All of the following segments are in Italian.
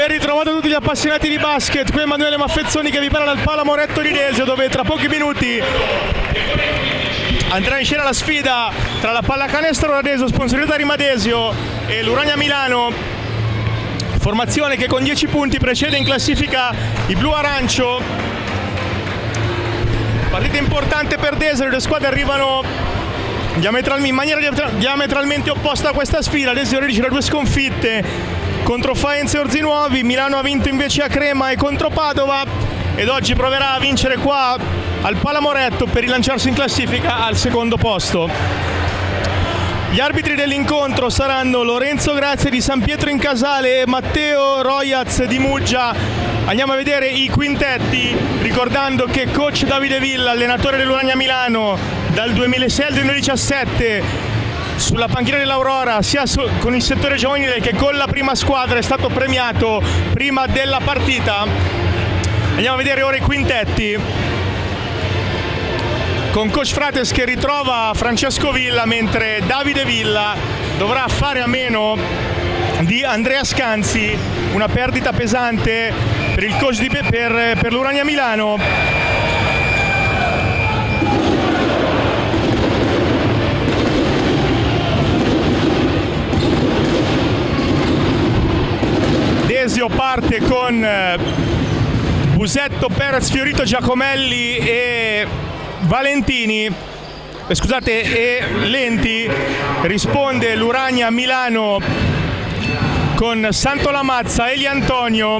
Ben ritrovato tutti gli appassionati di basket, qui Emanuele Maffezzoni che vi parla dal Pala Moretto di Desio dove tra pochi minuti andrà in scena la sfida tra la pallacanestro Radesio, sponsorizzata Rimadesio e l'Urania Milano. Formazione che con 10 punti precede in classifica i blu-arancio. Partita importante per Desio, le squadre arrivano in maniera diametralmente opposta a questa sfida. Desio registra due sconfitte contro Faenza e Orzinuovi, Milano ha vinto invece a Crema e contro Padova ed oggi proverà a vincere qua al Palamoretto per rilanciarsi in classifica al secondo posto. Gli arbitri dell'incontro saranno Lorenzo Grazia di San Pietro in Casale e Matteo Royaz di Muggia. Andiamo a vedere i quintetti, ricordando che coach Davide Villa, allenatore dell'Urania Milano dal 2006 al 2017, sulla panchina dell'Aurora sia su, con il settore giovanile che con la prima squadra è stato premiato prima della partita. Andiamo a vedere ora i quintetti con coach Frates che ritrova Francesco Villa mentre Davide Villa dovrà fare a meno di Andrea Scanzi, una perdita pesante per il coach di, per, per l'Urania Milano. Desio parte con eh, Busetto, Perez, Fiorito, Giacomelli e Valentini. Eh, scusate e Lenti risponde l'Urania Milano con Santo Lamazza, Eli Antonio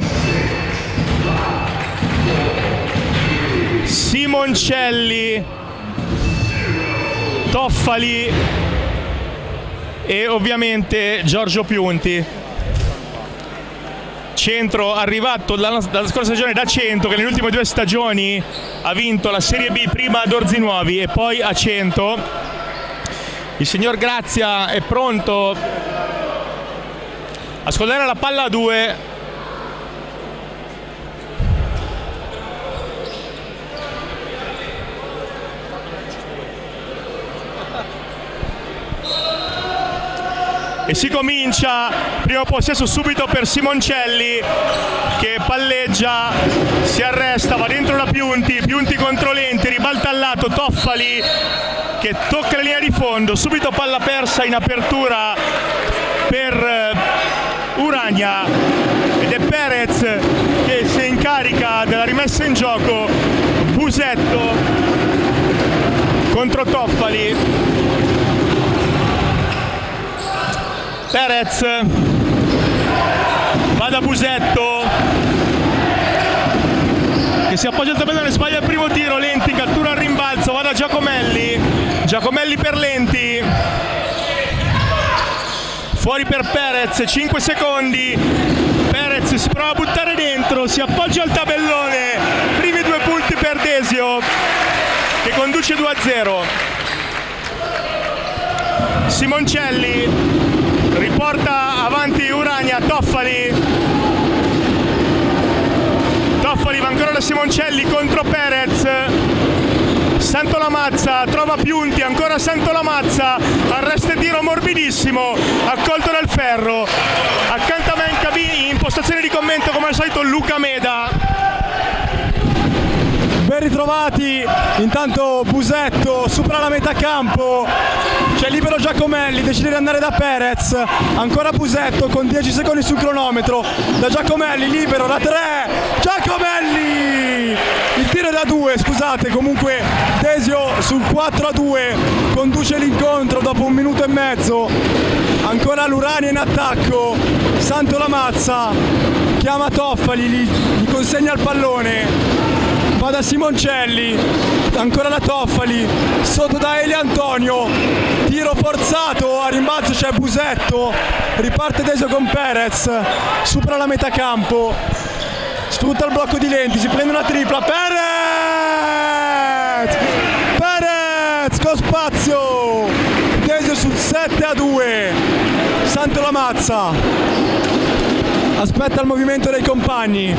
Simoncelli Toffali e ovviamente Giorgio Piunti centro arrivato dalla, scorsa stagione da 100 che nelle ultime due stagioni ha vinto la Serie B prima ad Orzinuovi e poi a 100 il signor Grazia è pronto a scollare la palla a 2 e si comincia primo possesso subito per Simoncelli che palleggia si arresta va dentro la Piunti Piunti contro Lenti ribalta al lato Toffali che tocca la linea di fondo subito palla persa in apertura per eh, Uragna. Ed è Perez che si incarica della rimessa in gioco Busetto contro Toffali Perez. Va da Busetto. Che si appoggia al tabellone, sbaglia il primo tiro, Lenti cattura il rimbalzo, va da Giacomelli, Giacomelli per Lenti, fuori per Perez, 5 secondi, Perez si prova a buttare dentro, si appoggia al tabellone, primi due punti per Desio che conduce 2-0. Simoncelli riporta avanti Urania, Toffali Toffali va ancora da Simoncelli contro Perez. Santo Lamazza trova Piunti, ancora Santo Lamazza, arresta tiro morbidissimo, accolto dal ferro, accanto a me in cabina, in postazione di commento come al solito Luca Meda ben ritrovati. Intanto Busetto supera la metà campo. C'è libero Giacomelli decide di andare da Perez. Ancora Busetto con 10 secondi sul cronometro. Da Giacomelli libero da 3 Giacomelli! Il tiro è da 2 scusate. Comunque Desio sul 4 a 2 conduce l'incontro dopo un minuto e mezzo. Ancora l'Urania in attacco. Santo Lamazza chiama Toffali gli consegna il pallone va da Simoncelli, ancora la Toffali, sotto da Eli Antonio, tiro forzato, a rimbalzo c'è Busetto, riparte Desio con Perez, supera la metà campo, sfrutta il blocco di Lenti, si prende una tripla, Perez! Perez con spazio, Desio sul 7 a 2, Santo Lamazza, aspetta il movimento dei compagni,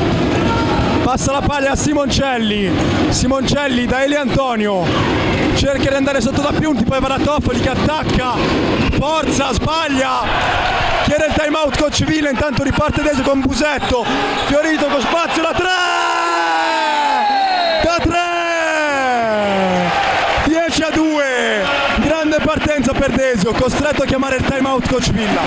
passa la palla a Simoncelli. Simoncelli da Eli Antonio. Cerca di andare sotto da Piunti poi va da Toffoli che attacca. Forza sbaglia. Chiede il time out coach Villa. Intanto riparte Desio con Busetto. Fiorito con spazio da 3 da 3 10 a 2 grande partenza per Desio costretto a chiamare il time out coach Villa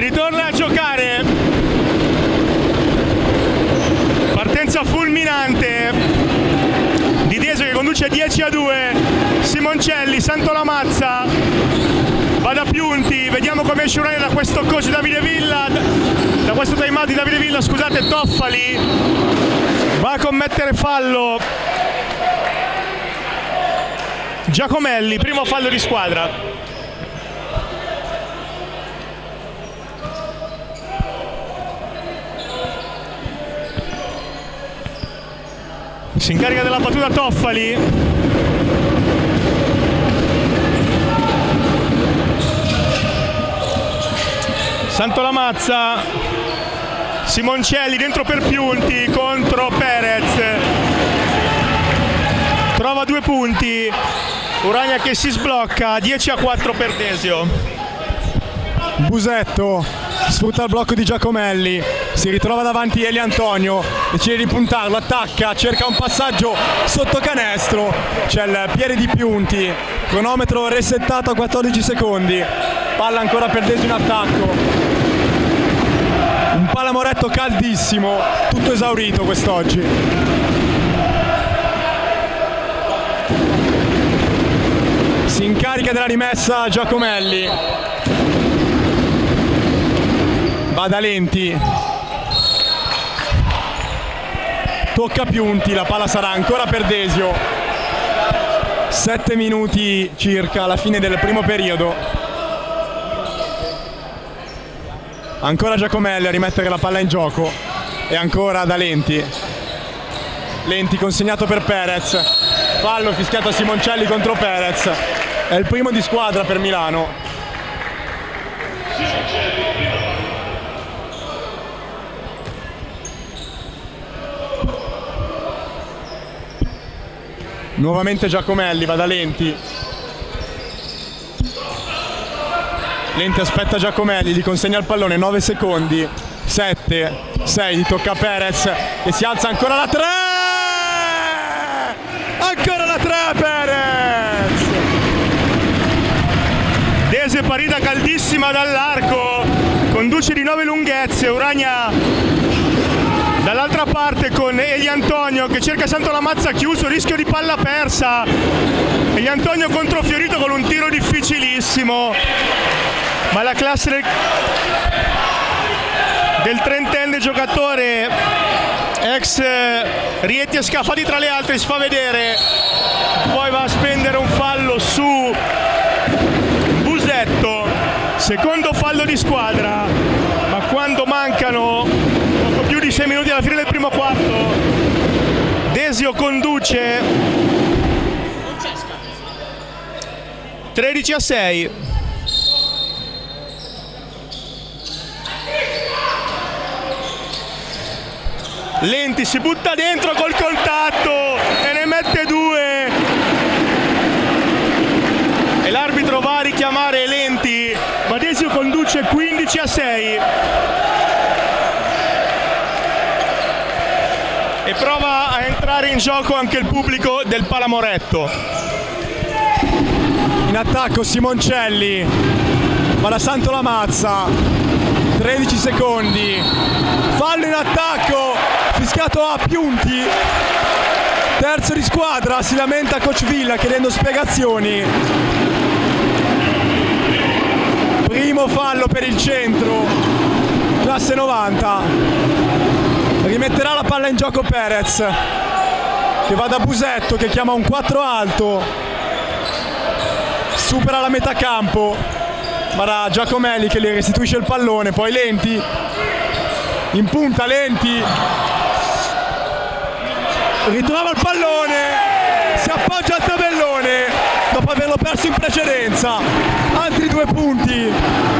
Ritorna a giocare. Partenza fulminante di Desio che conduce 10 a 2. Simoncelli, Santo Lamazza, va da Piunti, vediamo come esce Urania da questo coach Davide Villa, da questo time out di Davide Villa, scusate, Toffali, va a commettere fallo. Giacomelli, primo fallo di squadra. Si incarica della battuta Toffali. Santo Lamazza. Simoncelli dentro per Piunti contro Perez. Trova due punti. Urania che si sblocca. 10 a 4 per Desio. Busetto sfrutta il blocco di Giacomelli, si ritrova davanti Eli Antonio, decide di puntarlo, attacca, cerca un passaggio sotto canestro, c'è il piede di Piunti, cronometro resettato a 14 secondi, palla ancora per Desi in attacco. Un palamoretto caldissimo, tutto esaurito quest'oggi. Si incarica della rimessa Giacomelli. Va da Lenti. Tocca Piunti, la palla sarà ancora per Desio. Sette minuti circa alla fine del primo periodo. Ancora Giacomelli a rimettere la palla in gioco. E ancora da Lenti. Lenti consegnato per Perez. Fallo fischiato a Simoncelli contro Perez. È il primo di squadra per Milano. Nuovamente Giacomelli, va da Lenti. Lenti aspetta Giacomelli, gli consegna il pallone, 9 secondi. 7, 6, tocca a Perez che si alza ancora la 3! Ancora la 3 Perez! Dese parita caldissima dall'arco, conduce di 9 lunghezze, Uragna dall'altra parte con Eli Antonio che cerca Santo Lamazza chiuso, rischio di palla persa. Eli Antonio contro Fiorito con un tiro difficilissimo, ma la classe del trentenne giocatore ex Rieti e Scafati tra le altre si fa vedere, poi va a spendere un fallo su Busetto, secondo fallo di squadra, Maggio conduce. 13 a 6 Lenti si butta dentro col contatto e ne mette due. E l'arbitro va a richiamare Lenti. Badesio conduce 15 a 6 e prova a entrare in gioco anche il pubblico del Palamoretto. In attacco Simoncelli va da Santo Lamazza 13 secondi. Fallo in attacco fischiato a Piunti. Terzo di squadra si lamenta Coach Villa chiedendo spiegazioni. Primo fallo per il centro classe 90 rimetterà la palla in gioco Perez che va da Busetto che chiama un 4 alto. Supera la metà campo. Ma da Giacomelli che gli restituisce il pallone poi Lenti. In punta Lenti. Ritrova il pallone. Si appoggia al tabellone dopo averlo perso in precedenza. Altri due punti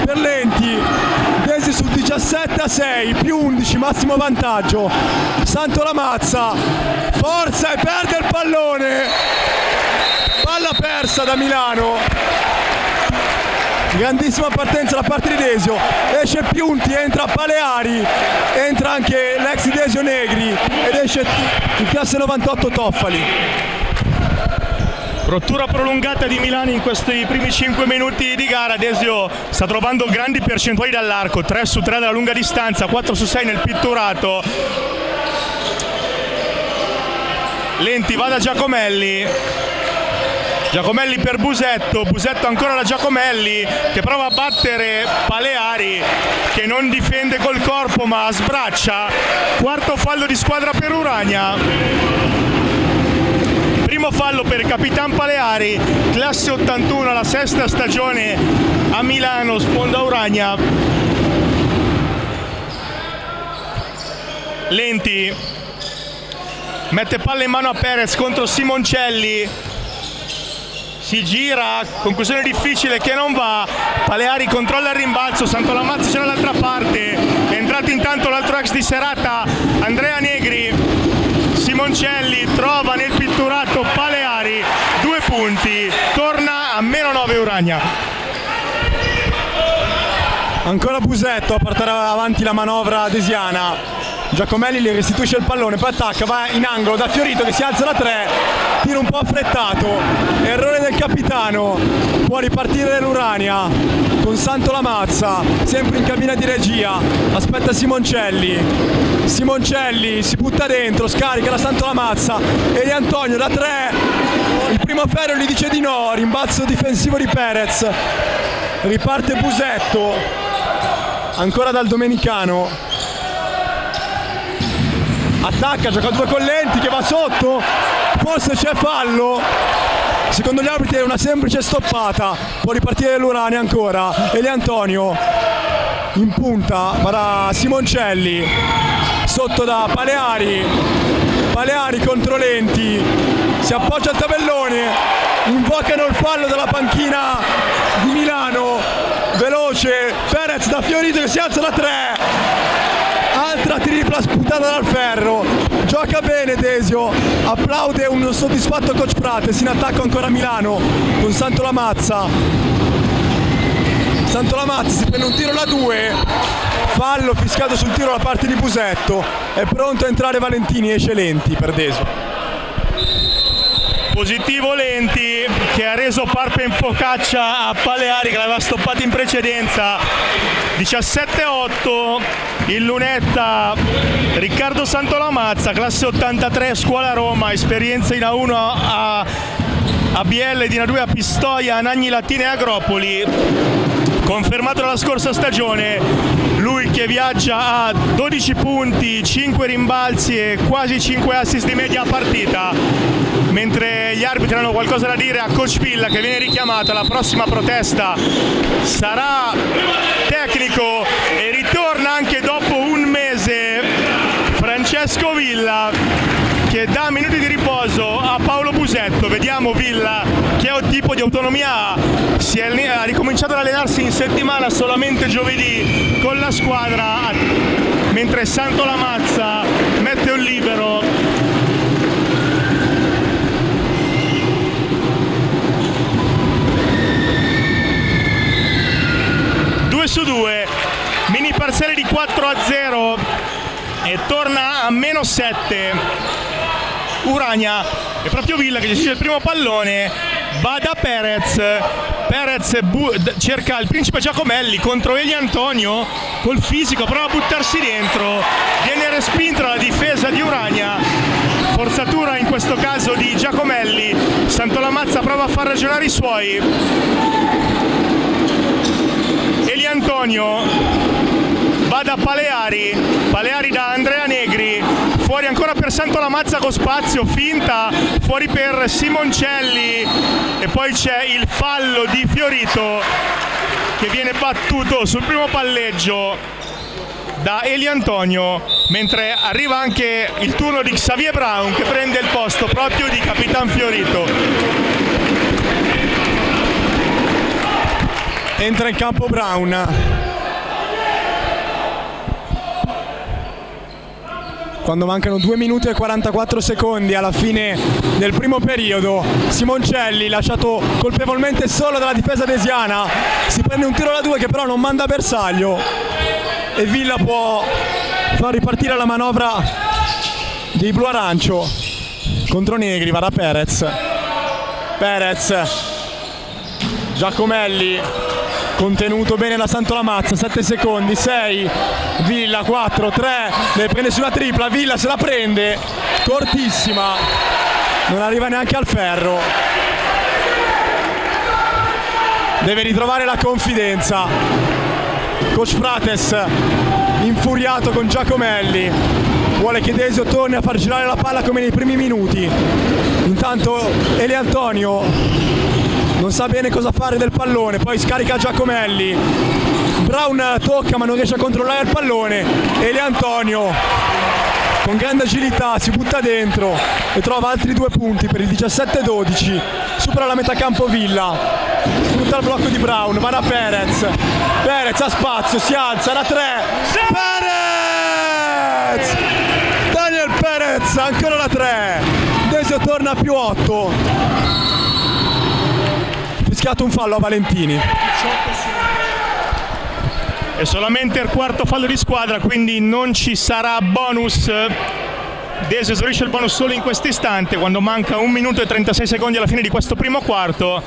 per Lenti Desi su 17 a 6 più 11 massimo vantaggio. Santo Lamazza forza e perde il pallone. Palla persa da Milano. Grandissima partenza da parte di Desio. Esce Piunti, entra Paleari entra anche l'ex Desio Negri ed esce in classe 98 Toffali Rottura prolungata di Milano in questi primi 5 minuti di gara. Desio sta trovando grandi percentuali dall'arco, 3 su 3 dalla lunga distanza, 4 su 6 nel pitturato. Lenti va da Giacomelli, Giacomelli per Busetto, Busetto ancora da Giacomelli che prova a battere Paleari che non difende col corpo ma sbraccia, quarto fallo di squadra per Urania. Primo fallo per Capitan Paleari, classe 81, la sesta stagione a Milano, sponda Urania. Lenti, mette palla in mano a Perez contro Simoncelli, si gira, conclusione difficile che non va, Paleari controlla il rimbalzo, Santolamazzi c'è dall'altra parte, è entrato intanto l'altro ex di serata, Andrea Negri, Simoncelli trova nel pitturato Paleari, due punti, torna a meno 9 Uragna. Ancora Busetto a portare avanti la manovra desiana. Giacomelli gli restituisce il pallone, poi attacca, va in angolo da Fiorito che si alza da 3, tiro un po' affrettato, errore del capitano, può ripartire l'Urania. Con Santo Lamazza, sempre in cabina di regia, aspetta Simoncelli, Simoncelli si butta dentro, scarica la Santo Lamazza e Antonio da 3, il primo ferro gli dice di no, rimbalzo difensivo di Perez, riparte Busetto, ancora dal Domenicano, attacca, gioca due collenti che va sotto, forse c'è fallo, secondo gli arbitri è una semplice stoppata, può ripartire l'Urania ancora, Eli Antonio in punta, para Simoncelli, sotto da Paleari, Paleari contro Lenti, si appoggia al tabellone, invocano il fallo dalla panchina di Milano, veloce, Perez da Fiorito che si alza da 3, altra tripla spuntata dal ferro. Gioca bene Desio applaude un soddisfatto coach Prates in attacco ancora a Milano con Santo Lamazza Santo Lamazza si prende un tiro da 2 fallo fischiato sul tiro da parte di Busetto. È pronto a entrare Valentini esce Lenti per Desio positivo Lenti che ha reso Parpe in focaccia a Paleari che l'aveva stoppato in precedenza. 17-8 il lunetta Riccardo Santolamazza classe 83 scuola Roma esperienza in A1 a, a Bielle di A2 a Pistoia a Nagni Latine e Agropoli. Confermato la scorsa stagione lui che viaggia a 12 punti, 5 rimbalzi e quasi 5 assist di media partita mentre gli arbitri hanno qualcosa da dire a Coach Villa che viene richiamato alla prossima protesta sarà tecnico e ritorna anche dopo un mese. Francesco Villa che dà minuti di riposo a Paolo Busetto. Vediamo Villa che tipo di autonomia ha. Si è, ha ricominciato ad allenarsi in settimana solamente giovedì con la squadra mentre Santo Lamazza mette un libero su 2 mini parziale di 4 a 0 e torna a meno 7 Urania. E proprio Villa che gestisce il primo pallone. Va da Perez Perez cerca il principe Giacomelli contro Eli Antonio. Col fisico prova a buttarsi dentro. Viene respinta la difesa di Urania. Forzatura in questo caso di Giacomelli. Santolamazza prova a far ragionare i suoi. Antonio va da Paleari, Paleari da Andrea Negri, fuori ancora per Santo Lamazza con spazio, finta, fuori per Simoncelli. E poi c'è il fallo di Fiorito che viene battuto sul primo palleggio da Eli Antonio, mentre arriva anche il turno di Xavier Brown che prende il posto proprio di Capitan Fiorito. Entra in campo Brown. quando mancano 2 minuti e 44 secondi alla fine del primo periodo Simoncelli lasciato colpevolmente solo dalla difesa desiana si prende un tiro da due che però non manda bersaglio. E Villa può far ripartire la manovra dei blu arancio contro Negri, va da Perez. Perez. Giacomelli contenuto bene da Santolamazza 7 secondi 6 Villa 4 3 deve prendere sulla tripla Villa se la prende cortissima non arriva neanche al ferro. Deve ritrovare la confidenza. Coach Frates infuriato con Giacomelli vuole che Desio torni a far girare la palla come nei primi minuti. Intanto Ele Antonio non sa bene cosa fare del pallone, poi scarica Giacomelli, Brown tocca ma non riesce a controllare il pallone. E Le Antonio con grande agilità si butta dentro e trova altri due punti per il 17-12, supera la metà campo Villa, sfrutta il blocco di Brown, va da Perez, Perez ha spazio, si alza da 3, Perez! Daniel Perez ancora da 3, Desio torna più 8 fischiato un fallo a Valentini. È solamente il quarto fallo di squadra, quindi non ci sarà bonus. Dese esaurisce il bonus solo in questo istante, quando manca un minuto e 36 secondi alla fine di questo primo quarto.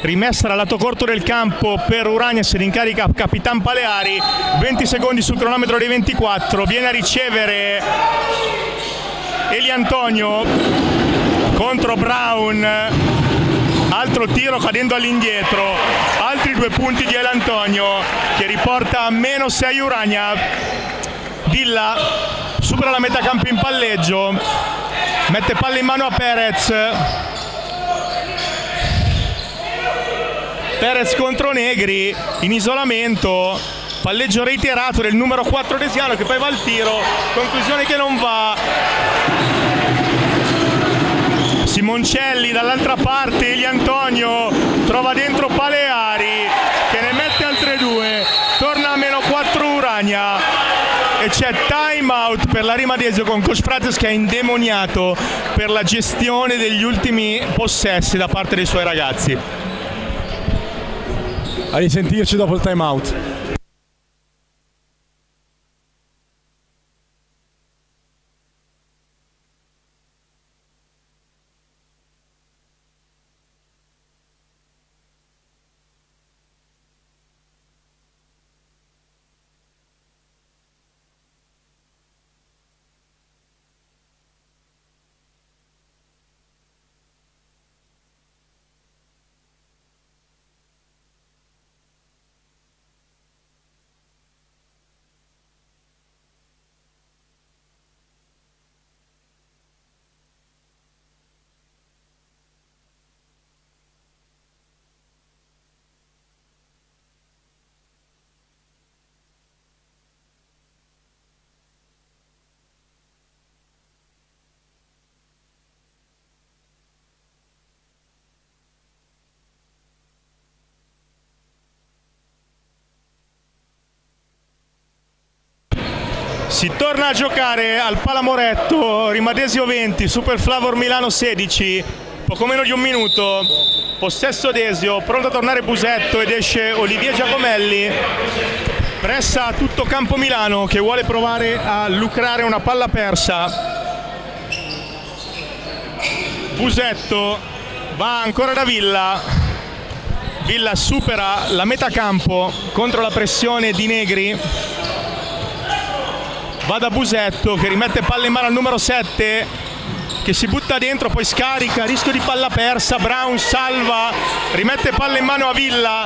Rimessa dal lato corto del campo per Uragnes in carica Capitan Paleari, 20 secondi sul cronometro dei 24, viene a ricevere Eli Antonio contro Brown altro tiro cadendo all'indietro, altri due punti di Elantonio che riporta a meno 6 Uragna, Villa supera la metà campo in palleggio, mette palla in mano a Perez, Perez contro Negri in isolamento, palleggio reiterato del numero 4 Desiano che poi va al tiro, conclusione che non va, Simoncelli dall'altra parte, Eli Antonio trova dentro Paleari che ne mette altre due, torna a meno 4 Uragna e c'è time out per la Rimadesio con Coach che è indemoniato per la gestione degli ultimi possessi da parte dei suoi ragazzi. A risentirci dopo il time out. Si torna a giocare al Palamoretto, Rimadesio 20, Super Flavor Milano 16, poco meno di un minuto, possesso Desio, pronto a tornare Busetto ed esce Olivier Giacomelli. Pressa tutto Campo Milano che vuole provare a lucrare una palla persa. Busetto va ancora da Villa. Villa supera la metà campo contro la pressione di Negri. Va da Busetto che rimette palla in mano al numero 7 che si butta dentro, poi scarica, rischio di palla persa, Brown salva, rimette palla in mano a Villa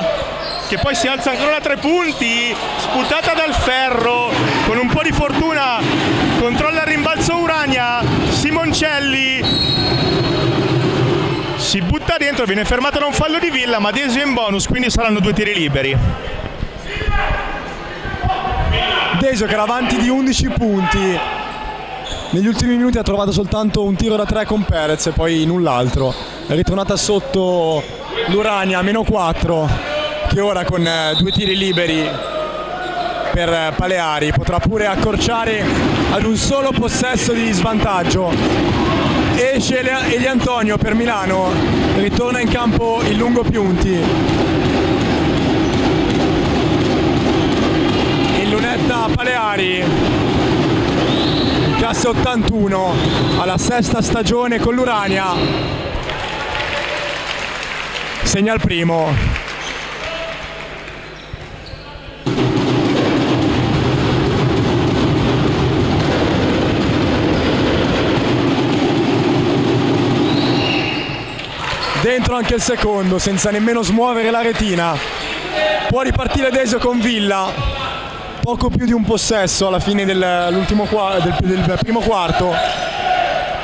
che poi si alza ancora a tre punti, sputata dal ferro, con un po' di fortuna controlla il rimbalzo Urania, Simoncelli si butta dentro, viene fermato da un fallo di Villa, ma Desio in bonus, quindi saranno due tiri liberi. Desio che era avanti di 11 punti, negli ultimi minuti ha trovato soltanto un tiro da 3 con Perez e poi null'altro. È ritornata sotto l'Urania, meno 4, che ora con eh, due tiri liberi per Paleari potrà pure accorciare ad un solo possesso di svantaggio. Esce Eli Antonio per Milano, ritorna in campo il lungo Piunti. Il lunetta Paleari classe 81 alla sesta stagione con l'Urania. Segna il primo. Dentro anche il secondo senza nemmeno smuovere la retina. Può ripartire Desio con Villa poco più di un possesso alla fine del, del, del primo quarto.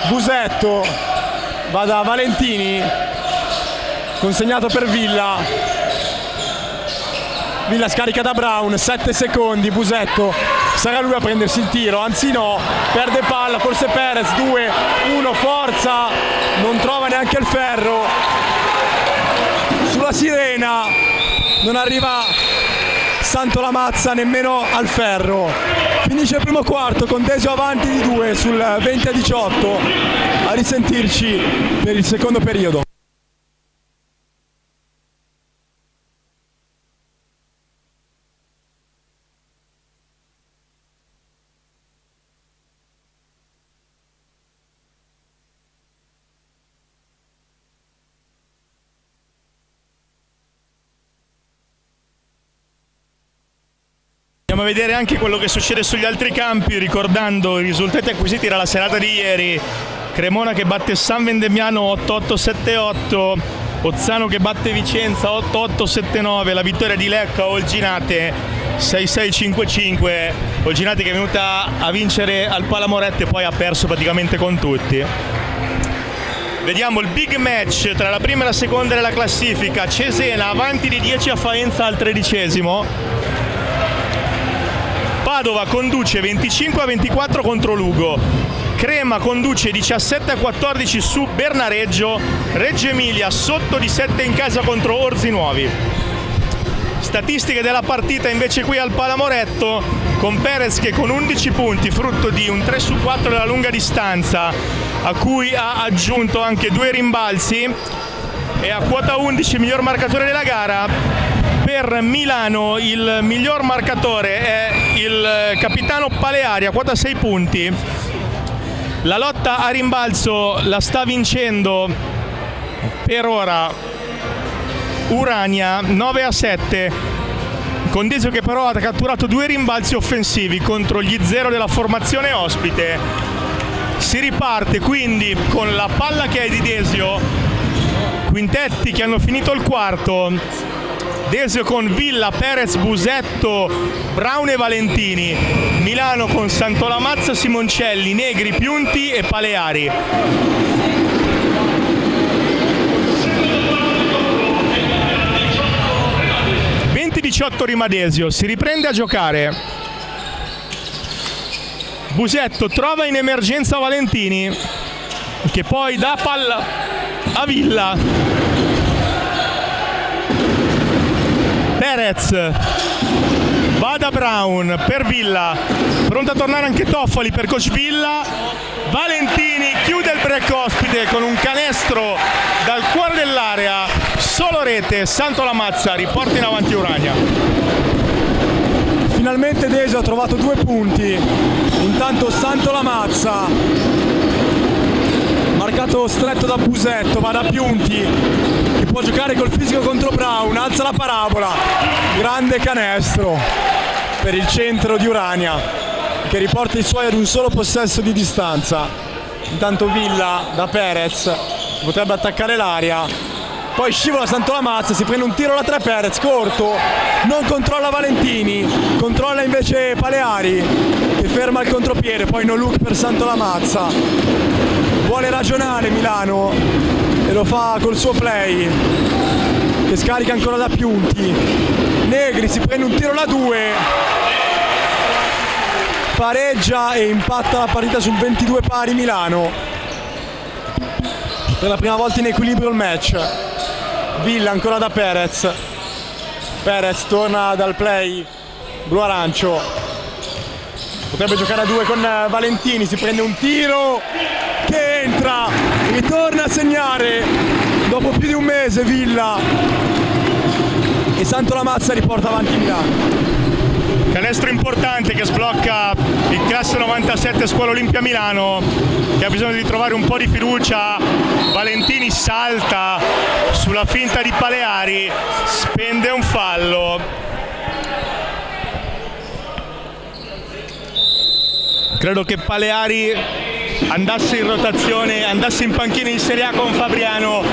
Busetto va da Valentini, consegnato per Villa. Villa scarica da Brown, 7 secondi, Busetto sarà lui a prendersi il tiro, anzi no, perde palla, forse Perez, 2, 1, forza, non trova neanche il ferro. Sulla sirena non arriva Santo Lamazza nemmeno al ferro. Finisce il primo quarto con Desio avanti di due sul 20 a 18. A risentirci per il secondo periodo. Andiamo a vedere anche quello che succede sugli altri campi, ricordando i risultati acquisiti dalla serata di ieri. Cremona che batte San Vendemiano 8-8-7-8, Ozzano che batte Vicenza 8-8-7-9, la vittoria di Lecca Olginate 6-6-5-5, Olginate che è venuta a vincere al Palamorette e poi ha perso praticamente con tutti. Vediamo il big match tra la prima e la seconda della classifica, Cesena avanti di 10 a Faenza al tredicesimo, Padova conduce 25 a 24 contro Lugo, Crema conduce 17 a 14 su Bernareggio, Reggio Emilia sotto di 7 in casa contro Orzi Nuovi. Statistiche della partita invece qui al Palamoretto con Perez che con 11 punti, frutto di un 3 su 4 della lunga distanza, a cui ha aggiunto anche due rimbalzi. E a quota 11 miglior marcatore della gara per Milano il miglior marcatore è il capitano Paleari a quota 6 punti. La lotta a rimbalzo la sta vincendo per ora Urania 9 a 7 con Desio che però ha catturato due rimbalzi offensivi contro gli zero della formazione ospite. Si riparte quindi con la palla che è di Desio, quintetti che hanno finito il quarto, Desio con Villa, Perez, Busetto, Brown e Valentini, Milano con Santolamazzo, Simoncelli, Negri, Piunti e Paleari. ...20-18 Rimadesio, si riprende a giocare. Busetto trova in emergenza Valentini, che poi dà palla a Villa Perez. Va da Brown per Villa. Pronto a tornare anche Toffoli per Coach Villa. Valentini chiude il break ospite con un canestro dal cuore dell'area. Solo rete Santo Lamazza riporta in avanti Urania. Finalmente Desio ha trovato due punti. Intanto Santo Lamazza marcato stretto da Busetto va da Piunti può giocare col fisico contro Brown alza la parabola. Grande canestro per il centro di Urania che riporta i suoi ad un solo possesso di distanza. Intanto Villa da Perez potrebbe attaccare l'aria. Poi scivola Santolamazza, si prende un tiro da tre Perez, corto, non controlla Valentini, controlla invece Paleari che ferma il contropiede, poi no look per Santolamazza. Vuole ragionare Milano e lo fa col suo play che scarica ancora da Piunti. Negri si prende un tiro da due, pareggia e impatta la partita sul 22 pari Milano. Per la prima volta in equilibrio il match. Villa ancora da Perez Perez torna dal play blu arancio potrebbe giocare a due con Valentini si prende un tiro ritorna a segnare. Dopo più di un mese Villa e Santo Lamazza riporta avanti Milano. Canestro importante che sblocca il classe 97 Scuola Olimpia Milano che ha bisogno di trovare un po' di fiducia. Valentini salta sulla finta di Paleari spende un fallo. Credo che Paleari andasse in rotazione andasse in panchina in Serie A con Fabriano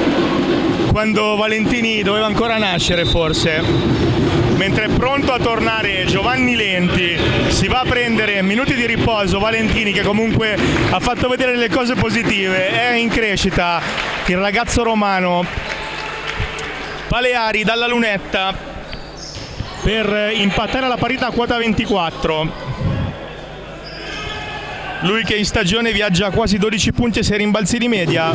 quando Valentini doveva ancora nascere forse mentre è pronto a tornare Giovanni Lenti, si va a prendere minuti di riposo Valentini che comunque ha fatto vedere le cose positive, è in crescita il ragazzo romano. Paleari dalla lunetta per impattare la parità a quota 24. Lui che in stagione viaggia a quasi 12 punti e 6 rimbalzi di media.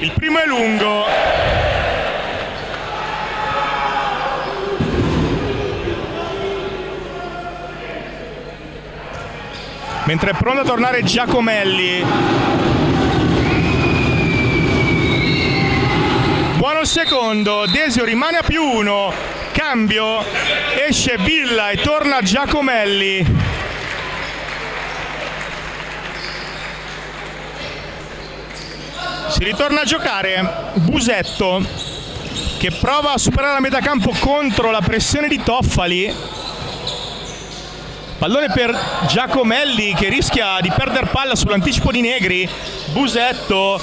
Il primo è lungo, mentre è pronto a tornare Giacomelli. Buono secondo Desio rimane a più uno cambio esce Villa e torna Giacomelli si ritorna a giocare Busetto che prova a superare la metà campo contro la pressione di Toffali Pallone per Giacomelli che rischia di perdere palla sull'anticipo di Negri. Busetto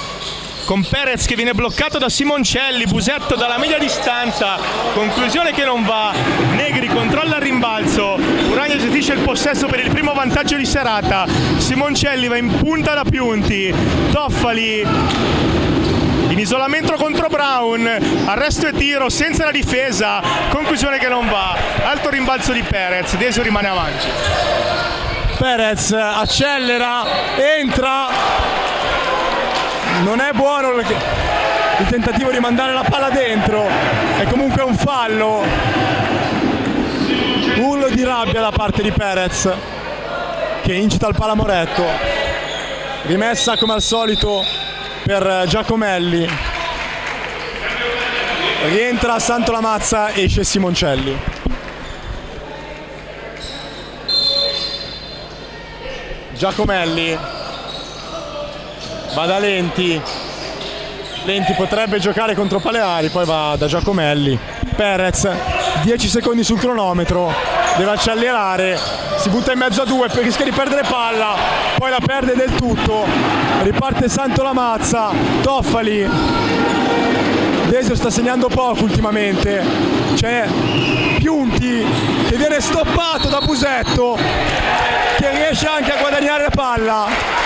con Perez che viene bloccato da Simoncelli, Busetto dalla media distanza, conclusione che non va, Negri controlla il rimbalzo, Urania gestisce il possesso per il primo vantaggio di serata, Simoncelli va in punta da Piunti, Toffali in isolamento contro Brown, arresto e tiro senza la difesa, conclusione che non va, alto rimbalzo di Perez, Desio rimane avanti. Perez accelera, entra, non è buono il tentativo di mandare la palla dentro, è comunque un fallo, urlo di rabbia da parte di Perez che incita il palamoretto, rimessa come al solito per Giacomelli. Rientra Santo Lamazza esce Simoncelli. Giacomelli va da Lenti. Lenti potrebbe giocare contro Paleari poi va da Giacomelli. Perez 10 secondi sul cronometro deve accelerare si butta in mezzo a due rischia di perdere palla poi la perde del tutto. Riparte Santo Lamazza Toffali Desio sta segnando poco ultimamente. C'è Piunti che viene stoppato da Busetto che riesce anche a guadagnare la palla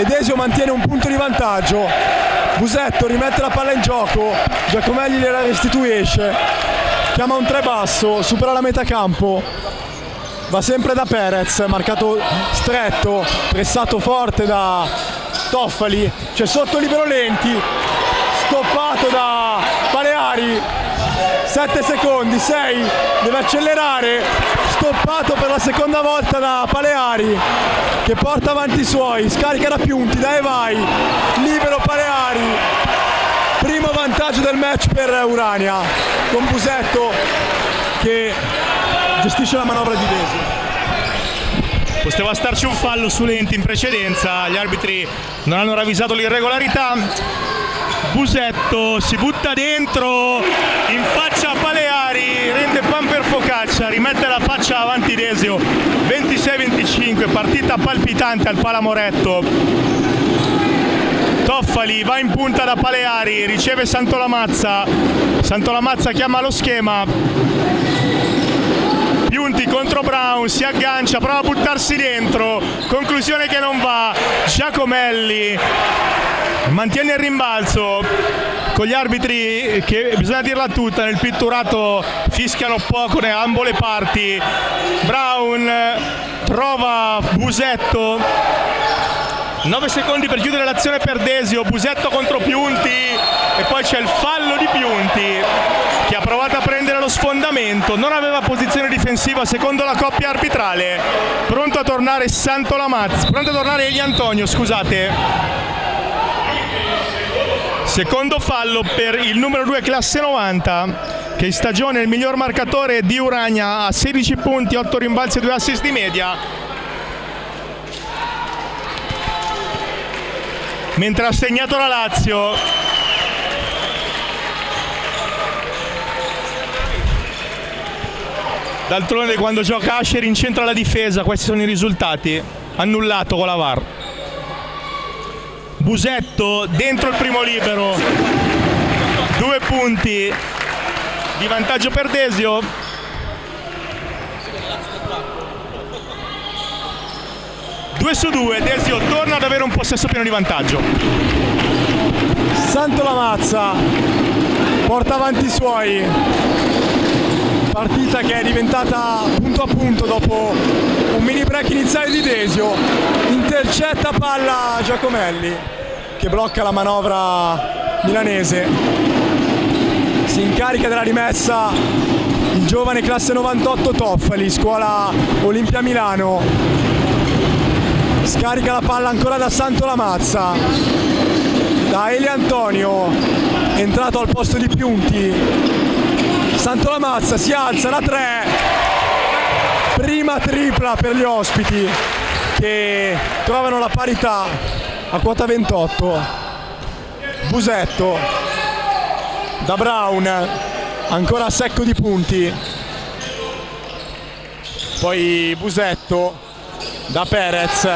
e Desio mantiene un punto di vantaggio. Busetto rimette la palla in gioco. Giacomelli gliela restituisce. Chiama un tre basso, supera la metà campo, va sempre da Perez, marcato stretto, pressato forte da Toffali, c'è sotto libero Lenti, stoppato da Paleari, 7 secondi, 6, deve accelerare, stoppato per la seconda volta da Paleari che porta avanti i suoi, scarica da Piunti, dai vai, libero Paleari, primo vantaggio del match per Urania con Busetto che gestisce la manovra di Desio. Poteva starci un fallo su Lenti in precedenza, gli arbitri non hanno ravvisato l'irregolarità. Busetto si butta dentro, in faccia a Paleari, rende rimette la faccia avanti Desio, 26-25, partita palpitante al Palamoretto. Toffali va in punta da Paleari, riceve Santolamazza, Santolamazza chiama lo schema, Piunti contro Brown, si aggancia, prova a buttarsi dentro, conclusione che non va, Giacomelli mantiene il rimbalzo con gli arbitri che bisogna dirla tutta nel pitturato fischiano poco da ambo le parti. Brown trova Busetto. 9 secondi per chiudere l'azione per Desio Busetto contro Piunti e poi c'è il fallo di Piunti che ha provato a sfondamento non aveva posizione difensiva secondo la coppia arbitrale pronto a tornare Santo Lamazzi pronto a tornare Eli Antonio scusate Secondo fallo per il numero 2 classe 90 che in stagione è il miglior marcatore di Uragna a 16 punti, 8 rimbalzi e 2 assist di media. Mentre ha segnato la Lazio D'altronde quando gioca Asher in centro alla difesa questi sono i risultati. Annullato con la VAR. Busetto dentro il primo libero, due punti di vantaggio per Desio. Due su due, Desio torna ad avere un possesso pieno di vantaggio. Santo Lamazza porta avanti i suoi. Partita che è diventata punto a punto dopo un mini break iniziale di Desio. Intercetta palla Giacomelli che blocca la manovra milanese. Si incarica della rimessa il giovane classe 98 Toffali, scuola Olimpia Milano. Scarica la palla ancora da Santo Lamazza. Da Eli Antonio, entrato al posto di Piunti. Santo Lamazza si alza da 3. Prima tripla per gli ospiti che trovano la parità a quota 28 Busetto da Brown ancora a secco di punti. Poi Busetto da Perez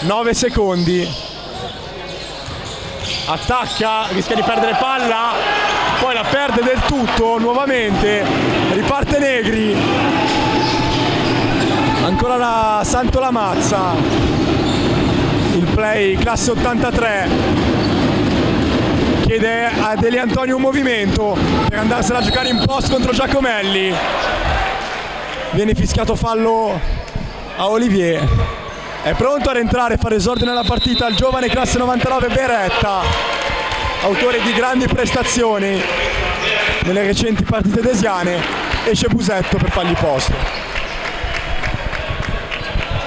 9 secondi. Attacca rischia di perdere palla poi la perde del tutto nuovamente riparte Negri. Ancora la Santo Lamazza il play classe 83 chiede a Deli Antonio un movimento per andarsela a giocare in post contro Giacomelli. Viene fischiato fallo a Olivier. È pronto a rientrare e fare esordio nella partita il giovane classe 99 Beretta autore di grandi prestazioni nelle recenti partite desiane esce Busetto per fargli posto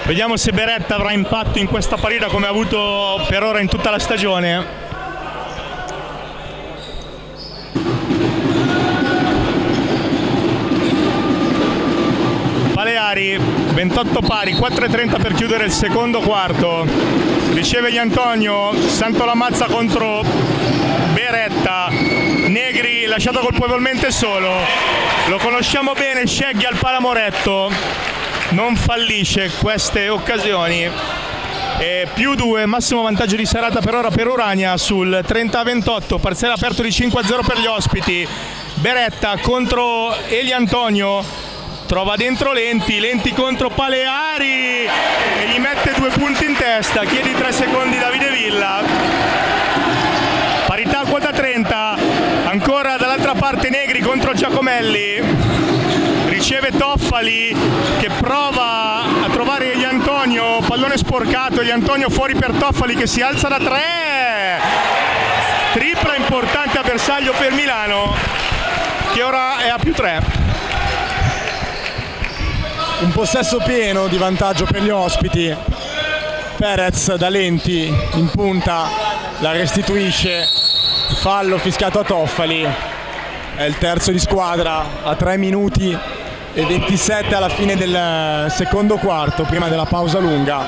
Vediamo se Beretta avrà impatto in questa partita come ha avuto per ora in tutta la stagione. Paleari, 28 pari, 4.30 per chiudere il secondo quarto. Riceve Gli Antonio, Santo Lamazza contro Beretta. Negri lasciato colpevolmente solo. Lo conosciamo bene, Scegli al Palamoretto. Non fallisce queste occasioni. E più 2 massimo vantaggio di serata per ora per Urania sul 30-28 parziale aperto di 5-0 per gli ospiti. Beretta contro Eli Antonio. Trova dentro Lenti, Lenti contro Paleari. E gli mette due punti in testa. Chiedi 3 secondi Davide Villa 30 ancora dall'altra parte Negri contro Giacomelli riceve Toffali che prova a trovare Gli Antonio, pallone sporcato, Gli Antonio fuori per Toffali che si alza da tre. Tripla importante a bersaglio per Milano che ora è a più tre. Un possesso pieno di vantaggio per gli ospiti. Perez da Lenti in punta la restituisce fallo fischiato a Toffali è il terzo di squadra a 3 minuti e 27 alla fine del secondo quarto prima della pausa lunga.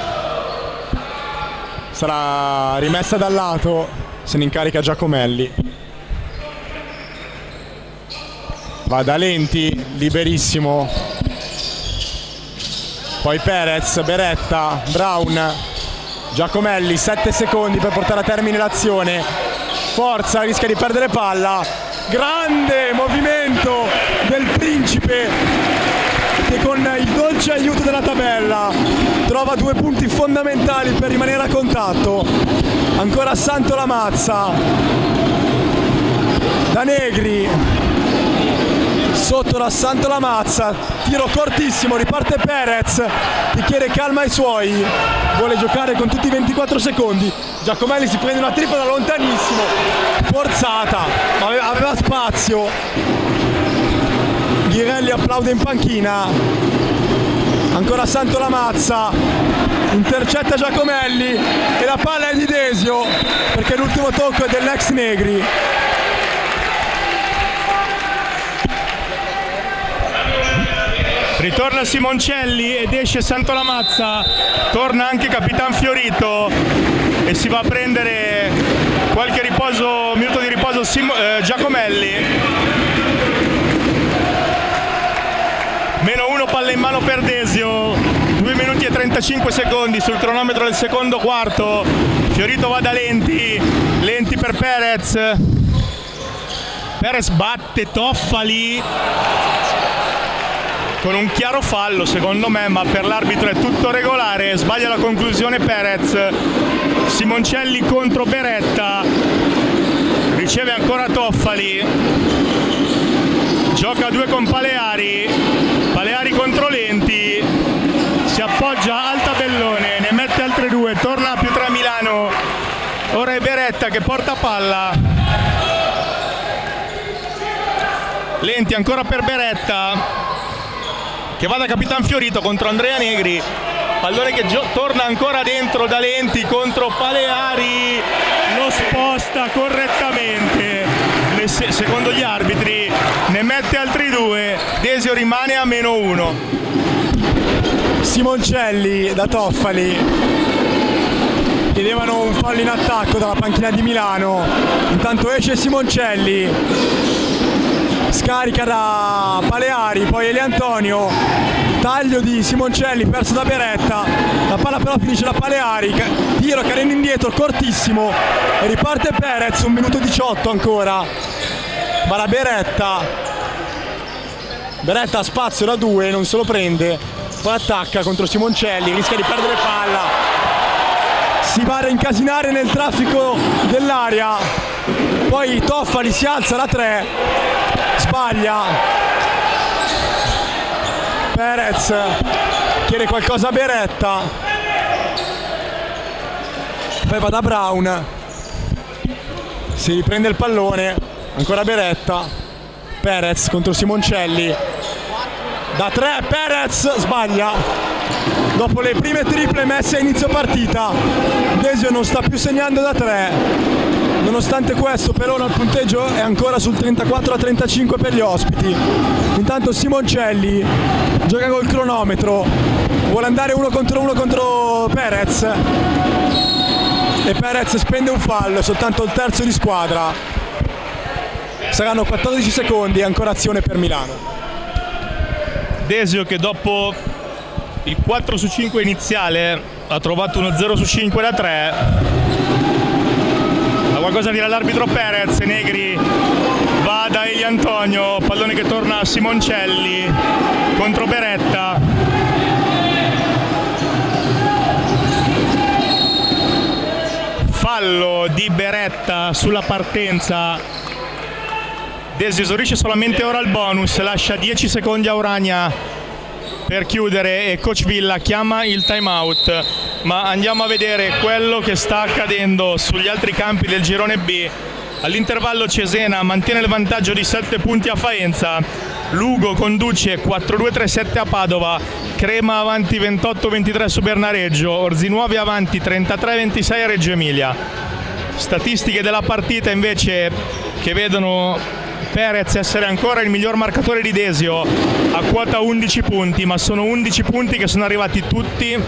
Sarà rimessa dal lato se ne incarica Giacomelli. Va da Lenti liberissimo. Poi Perez, Beretta, Brown. Giacomelli 7 secondi per portare a termine l'azione forza, rischia di perdere palla. Grande movimento del principe che con il dolce aiuto della tabella trova due punti fondamentali per rimanere a contatto. Ancora Santo Lamazza da Negri. Sotto la Santo Lamazza tiro cortissimo riparte Perez che chiede calma ai suoi vuole giocare con tutti i 24 secondi Giacomelli si prende una tripla da lontanissimo forzata ma aveva, aveva spazio Ghirelli applaude in panchina ancora Santo Lamazza intercetta Giacomelli e la palla è di Desio perché l'ultimo tocco è dell'ex Negri Ritorna Simoncelli ed esce Santolamazza, torna anche Capitan Fiorito e si va a prendere qualche riposo, minuto di riposo Sim- eh, Giacomelli. Meno uno palla in mano per Desio, 2 minuti e 35 secondi sul cronometro del secondo quarto. Fiorito va da Lenti, Lenti per Perez. Perez batte Toffali con un chiaro fallo secondo me, ma per l'arbitro è tutto regolare, sbaglia la conclusione Perez, Simoncelli contro Beretta, riceve ancora Toffali, gioca a due con Paleari, Paleari contro Lenti, si appoggia al tabellone, ne mette altre due, torna a più tre Milano, ora è Beretta che porta palla, Lenti ancora per Beretta, che va da Capitan Fiorito contro Andrea Negri. Pallone che torna ancora dentro da Lenti contro Paleari. Lo sposta correttamente. Se secondo gli arbitri ne mette altri due. Desio rimane a meno uno. Simoncelli da Toffali chiedevano un fallo in attacco dalla panchina di Milano. Intanto esce Simoncelli scarica da Paleari, poi Eli Antonio, taglio di Simoncelli perso da Beretta, la palla però finisce da Paleari, tiro cadendo indietro cortissimo e riparte Perez, un minuto 18 ancora, va la Beretta, Beretta ha spazio da due, non se lo prende, poi attacca contro Simoncelli, rischia di perdere palla, si va a incasinare nel traffico dell'aria, poi Toffali si alza da tre sbaglia. Perez chiede qualcosa a Beretta. Poi va da Brown. Si riprende il pallone. Ancora Beretta. Perez contro Simoncelli. Da tre Perez sbaglia. Dopo le prime triple messe a inizio partita. Desio non sta più segnando da tre Nonostante questo per ora il punteggio è ancora sul 34 a 35 per gli ospiti. Intanto Simoncelli gioca col cronometro, vuole andare uno contro uno contro Perez e Perez spende un fallo, soltanto il terzo di squadra. Saranno 14 secondi e ancora azione per Milano. Desio che dopo il 4 su 5 iniziale ha trovato uno 0 su 5 da 3 qualcosa a dire all'arbitro Perez, Negri va da Eli Antonio, pallone che torna a Simoncelli contro Beretta. Fallo di Beretta sulla partenza. Desi esaurisce solamente ora il bonus, lascia 10 secondi a Urania per chiudere e Coach Villa chiama il time out ma andiamo a vedere quello che sta accadendo sugli altri campi del girone B. All'intervallo Cesena mantiene il vantaggio di 7 punti a Faenza, Lugo conduce 4-2-3-7 a Padova, Crema avanti 28-23 su Bernareggio, Orzinuovi avanti 33-26 a Reggio Emilia. Statistiche della partita invece che vedono Perez essere ancora il miglior marcatore di Desio a quota 11 punti, ma sono 11 punti che sono arrivati tutti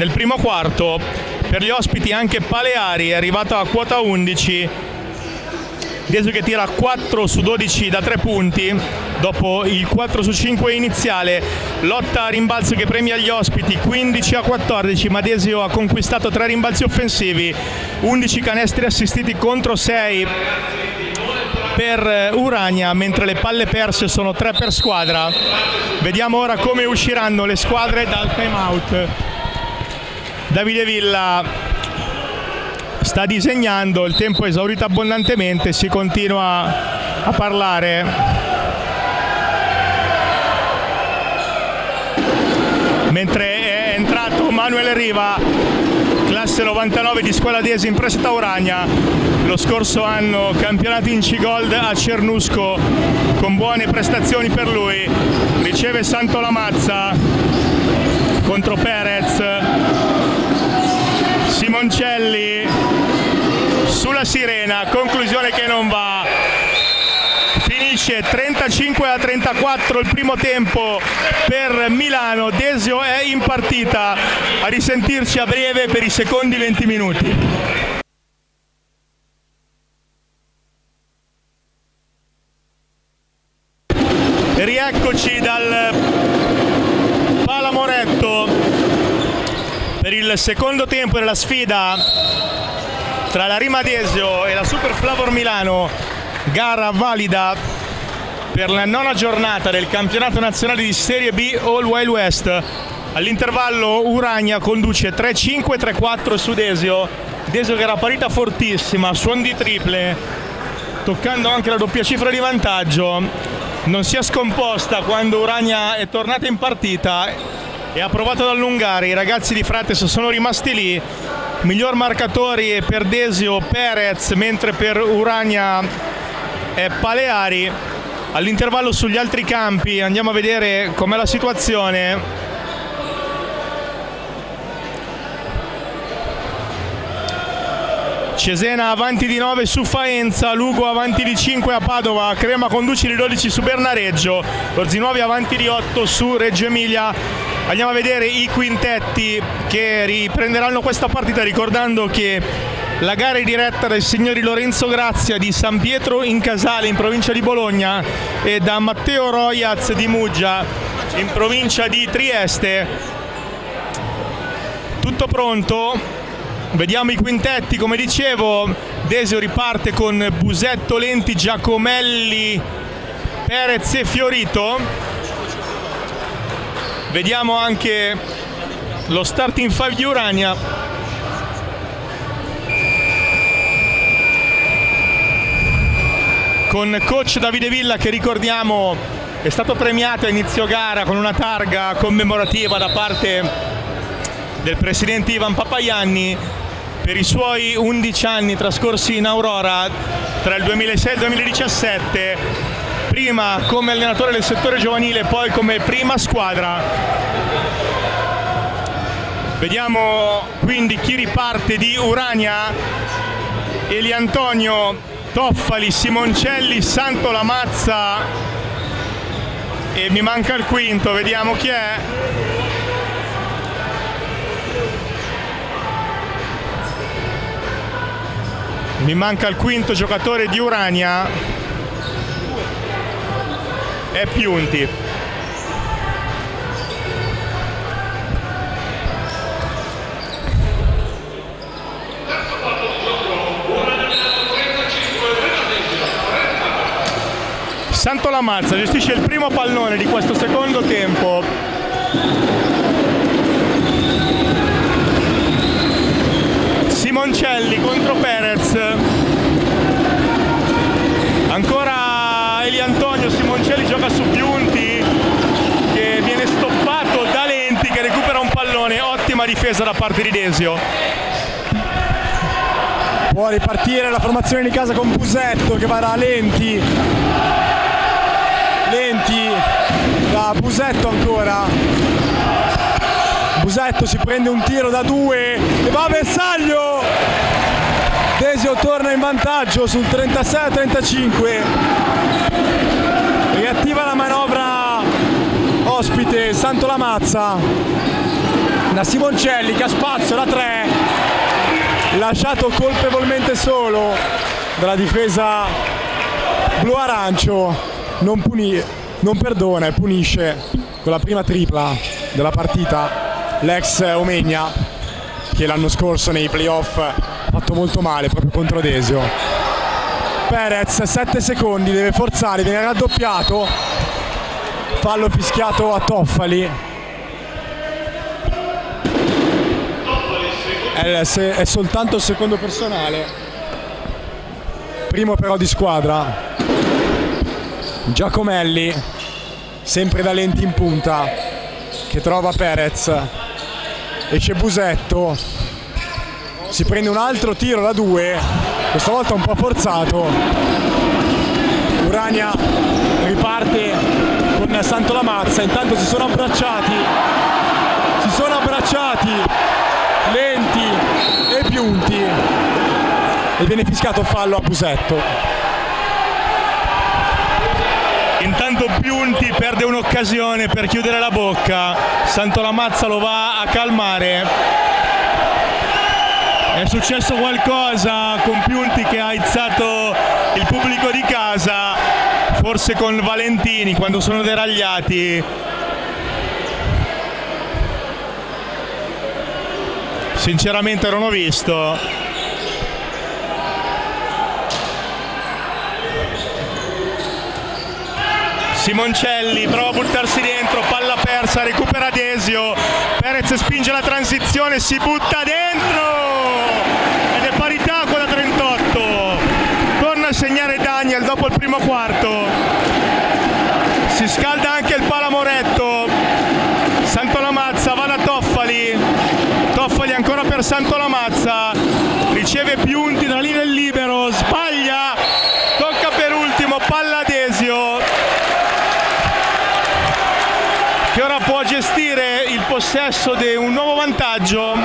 nel primo quarto. Per gli ospiti anche Paleari è arrivato a quota 11 Desio che tira 4 su 12 da 3 punti. Dopo il 4 su 5 iniziale lotta a rimbalzo che premia gli ospiti 15 a 14 ma Desio ha conquistato 3 rimbalzi offensivi 11 canestri assistiti contro 6 per Urania mentre le palle perse sono 3 per squadra. Vediamo ora come usciranno le squadre dal time out Davide Villa sta disegnando, il tempo è esaurito abbondantemente, si continua a parlare. Mentre è entrato Manuel Riva, classe 99 di Scuola Desi in prestito Uragna, lo scorso anno campionato in C-Gold a Cernusco con buone prestazioni per lui, riceve Santo Lamazza contro Perez, Simoncelli sulla sirena, conclusione che non va. Finisce 35 a 34 il primo tempo per Milano, Desio è in partita, a risentirci a breve per i secondi 20 minuti. rieccoci dal Palamoretto per il secondo tempo della sfida tra la Rima Desio e la Super Flavor Milano, gara valida per la nona giornata del campionato nazionale di Serie B All Wild West. All'intervallo Uragna conduce 3-5, 3-4 su Desio. Desio che era parita fortissima, suon di triple, toccando anche la doppia cifra di vantaggio. Non si è scomposta quando Uragna è tornata in partita e ha provato ad allungare. I ragazzi di Frates sono rimasti lì. Miglior marcatori per Desio Perez mentre per Urania è Paleari. All'intervallo sugli altri campi andiamo a vedere com'è la situazione. Cesena avanti di 9 su Faenza, Lugo avanti di 5 a Padova, Crema conduce di 12 su Bernareggio, Orzinuovi avanti di 8 su Reggio Emilia, Andiamo a vedere i quintetti che riprenderanno questa partita ricordando che la gara è diretta dai signori Lorenzo Grazia di San Pietro in Casale in provincia di Bologna e da Matteo Royaz di Muggia in provincia di Trieste. Tutto pronto? Vediamo i quintetti, come dicevo, Desio riparte con Busetto, Lenti, Giacomelli, Perez e Fiorito Vediamo anche lo starting 5 di Urania. Con coach Davide Villa che ricordiamo è stato premiato a inizio gara con una targa commemorativa da parte del presidente Ivan Papaianni per i suoi 11 anni trascorsi in Aurora tra il 2006 e il 2017 prima come allenatore del settore giovanile, poi come prima squadra. Vediamo quindi chi riparte di Urania, Eli Antonio, Toffali, Simoncelli, Santo Lamazza e mi manca il quinto, vediamo chi è. Mi manca il quinto giocatore di Urania e Piunti. Santo Lamazza gestisce il primo pallone di questo secondo tempo. Simoncelli contro Perez. Ancora gioca su Piunti che viene stoppato da Lenti che recupera un pallone, ottima difesa da parte di Desio. Può ripartire la formazione di casa con Busetto che va da Lenti. Lenti da Busetto ancora. Busetto si prende un tiro da due e va a bersaglio torna in vantaggio sul 36-35 riattiva la manovra ospite Santo Lamazza da Simoncelli che ha spazio la 3 lasciato colpevolmente solo dalla difesa blu-arancio non, non perdona e punisce con la prima tripla della partita l'ex Omegna che l'anno scorso nei playoff ha fatto molto male proprio contro Desio Perez 7 secondi deve forzare viene raddoppiato fallo fischiato a Toffali è, è soltanto il secondo personale. Primo però di squadra. Giacomelli sempre da lenti in punta che trova Perez. Esce Busetto. Si prende un altro tiro da due questa volta un po' forzato. Urania riparte Santo Lamazza intanto si sono abbracciati. Si sono abbracciati. Lenti e piunti. E viene fiscato fallo a Busetto. Intanto Piunti perde un'occasione per chiudere la bocca, Santo Lamazza lo va a calmare. È successo qualcosa con Piunti che ha aizzato il pubblico di casa, forse con Valentini quando sono deragliati. Sinceramente non ho visto. Simoncelli prova a buttarsi dentro, palla persa, recupera Desio, Perez spinge la transizione, si butta dentro ed è parità con la 38. Torna a segnare Daniel dopo il primo quarto. Si scalda anche il Palamoretto. Santo Lamazza va da Toffali. Toffali ancora per Santo Lamazza. Riceve Piunti dalla linea del libero, sbaglia. Tocca per ultimo, palla Desio che ora può gestire il possesso di un nuovo vantaggio.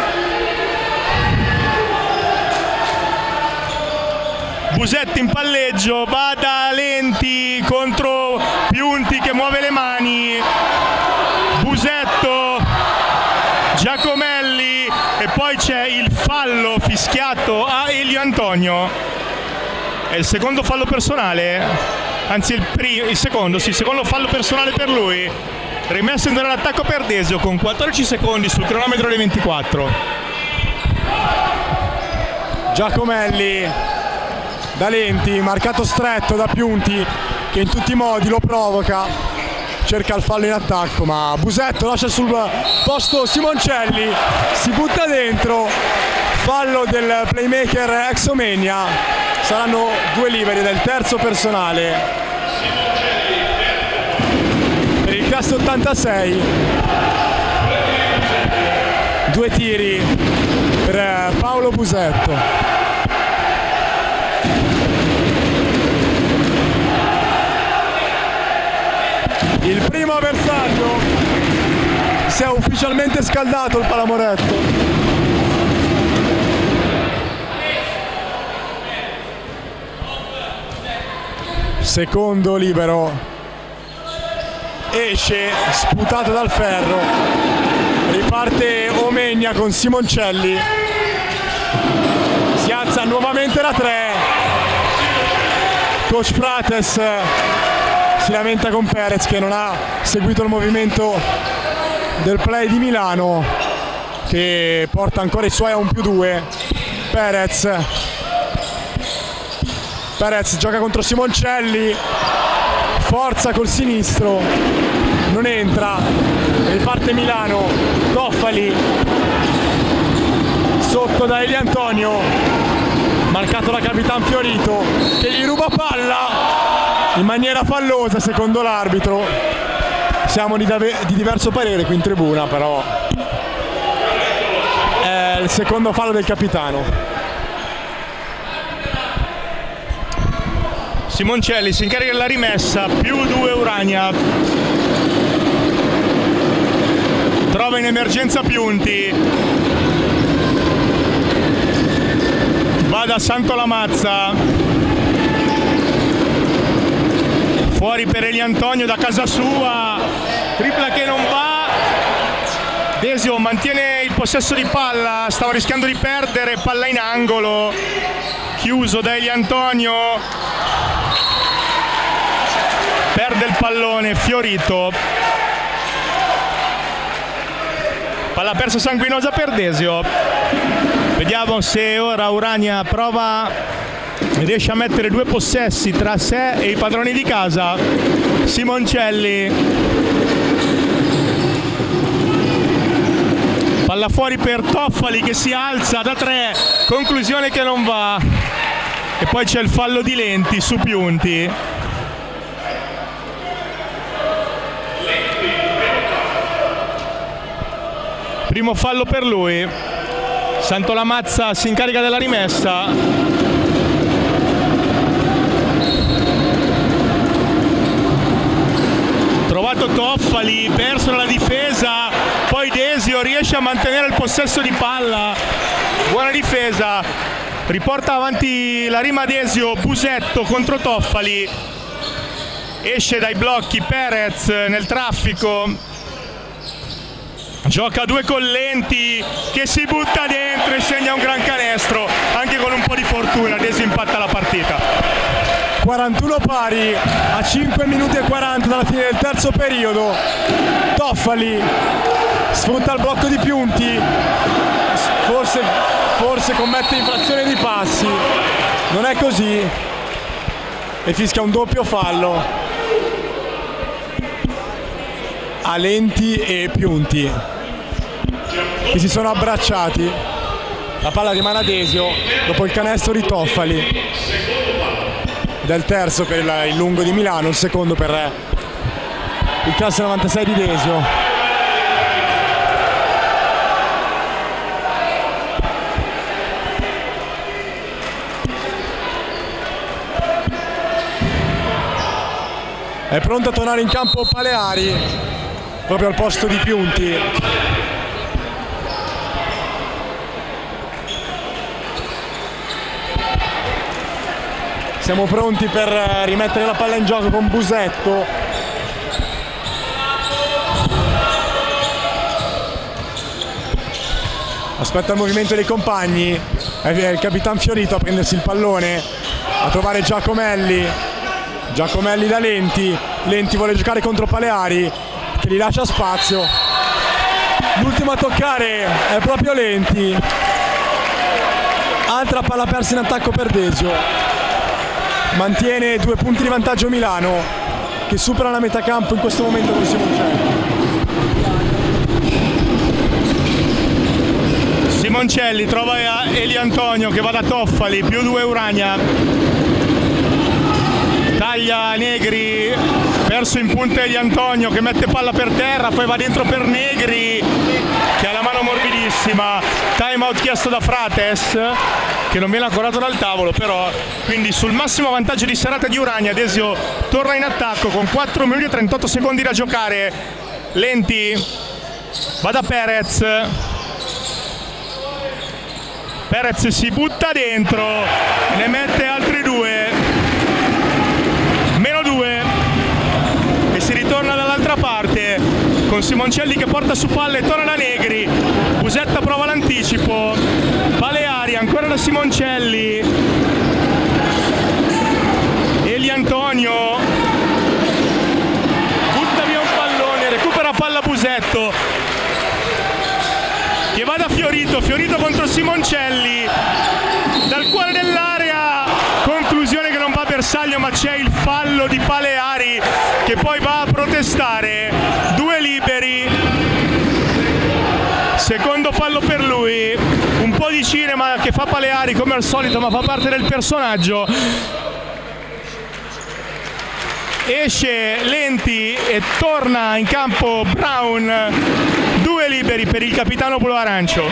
Busetti in palleggio, va fischiato a Elio Antonio. È il secondo fallo personale, anzi il, primo, il secondo, sì, il secondo fallo personale per lui. Rimesso in attacco per Desio con 14 secondi sul cronometro dei 24 Giacomelli da Lenti marcato stretto da Piunti che in tutti i modi lo provoca cerca il fallo in attacco ma Busetto lascia sul posto Simoncelli si butta dentro fallo del playmaker ex Omenia saranno due liberi del terzo personale. Classe 86 due tiri per Paolo Busetto il primo avversario si è ufficialmente scaldato il Palamoretto. Secondo libero. Esce sputato dal ferro. Riparte Omegna con Simoncelli. Si alza nuovamente la 3 coach Frates si lamenta con Perez che non ha seguito il movimento del play di Milano che porta ancora i suoi a un più 2 Perez. Perez gioca contro Simoncelli. Forza col sinistro. Non entra. Riparte Milano. Toffali sotto da Eli Antonio. Marcato da Capitan Fiorito che gli ruba palla in maniera fallosa secondo l'arbitro siamo di, di diverso parere qui in tribuna però è il secondo fallo del capitano Simoncelli si incarica della rimessa, più due Urania. Trova in emergenza Piunti. Va da Santo Lamazza fuori per Eli Antonio da casa sua. Tripla che non va. Desio mantiene il possesso di palla. Stava rischiando di perdere. Palla in angolo. Chiuso da Eli Antonio. Perde il pallone Fiorito. Palla persa sanguinosa per Desio. Vediamo se ora Urania prova riesce a mettere due possessi tra sé e i padroni di casa Simoncelli. Palla fuori per Toffali che si alza da tre conclusione che non va. E poi c'è il fallo di Lenti su Piunti. Primo fallo per lui. Santo Lamazza si incarica della rimessa trovato Toffali perso nella difesa poi Desio riesce a mantenere il possesso di palla. Buona difesa riporta avanti la rima Desio Busetto contro Toffali esce dai blocchi Perez nel traffico. Gioca due collenti che si butta dentro e segna un gran canestro anche con un po' di fortuna. Desimpatta la partita 41 pari a 5 minuti e 40 dalla fine del terzo periodo. Toffali sfrutta il blocco di Piunti. Forse, forse commette infrazione di passi. Non è così. E fischia un doppio fallo. A Lenti e Piunti. Che si sono abbracciati. La palla rimane ad Esio dopo il canestro di Toffali del terzo per il lungo di Milano, il secondo per il classe 96 di Desio. È pronto a tornare in campo Paleari proprio al posto di Piunti siamo pronti per eh, rimettere la palla in gioco con Busetto. Aspetta il movimento dei compagni. È il capitano Fiorito a prendersi il pallone a trovare Giacomelli. Giacomelli da Lenti. Lenti vuole giocare contro Paleari che gli lascia spazio. L'ultimo a toccare è proprio Lenti. Altra palla persa in attacco per Desio mantiene due punti di vantaggio Milano che supera la metà campo in questo momento con Simoncelli. Simoncelli trova Eli Antonio che va da Toffali, più due Urania. Taglia Negri, perso in punta Eli Antonio che mette palla per terra, poi va dentro per Negri che ha la mano morbidissima. Time out chiesto da Frates che non viene accorato dal tavolo però quindi sul massimo vantaggio di serata di Urania Desio torna in attacco con 4 minuti e 38 secondi da giocare. Lenti va da Perez. Perez si butta dentro ne mette altri due. Meno due. E si ritorna dall'altra parte con Simoncelli che porta su palle torna da Negri. Busetta prova l'anticipo Baleari ancora da Simoncelli. Eli Antonio. Butta via un pallone recupera palla Busetto. Che va da Fiorito Fiorito contro Simoncelli. Dal cuore dell'area conclusione che non va a bersaglio ma c'è il fallo di Paleari che poi va a protestare. Due liberi. Secondo fallo per lui un po' di cinema che fa Paleari come al solito ma fa parte del personaggio. Esce Lenti e torna in campo Brown. Due liberi per il capitano blu arancio.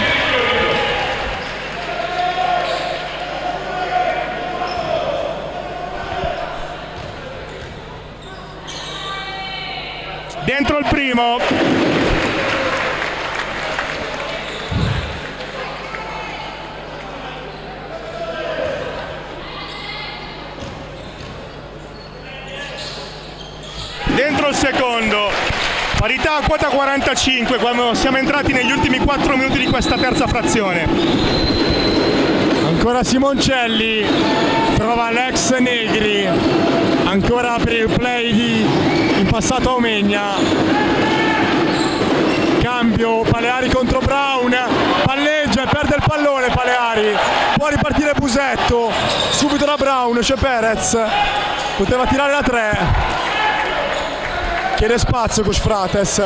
Dentro il primo dentro il secondo. Parità a quota 45 quando siamo entrati negli ultimi 4 minuti di questa terza frazione. Ancora Simoncelli trova l'ex Negri, ancora per il play di in passato Aumegna. Cambio, Paleari contro Brown, palleggia e perde il pallone Paleari. Può ripartire Busetto, subito da Brown, c'è Perez, poteva tirare la 3. Chiede spazio Coach Frates.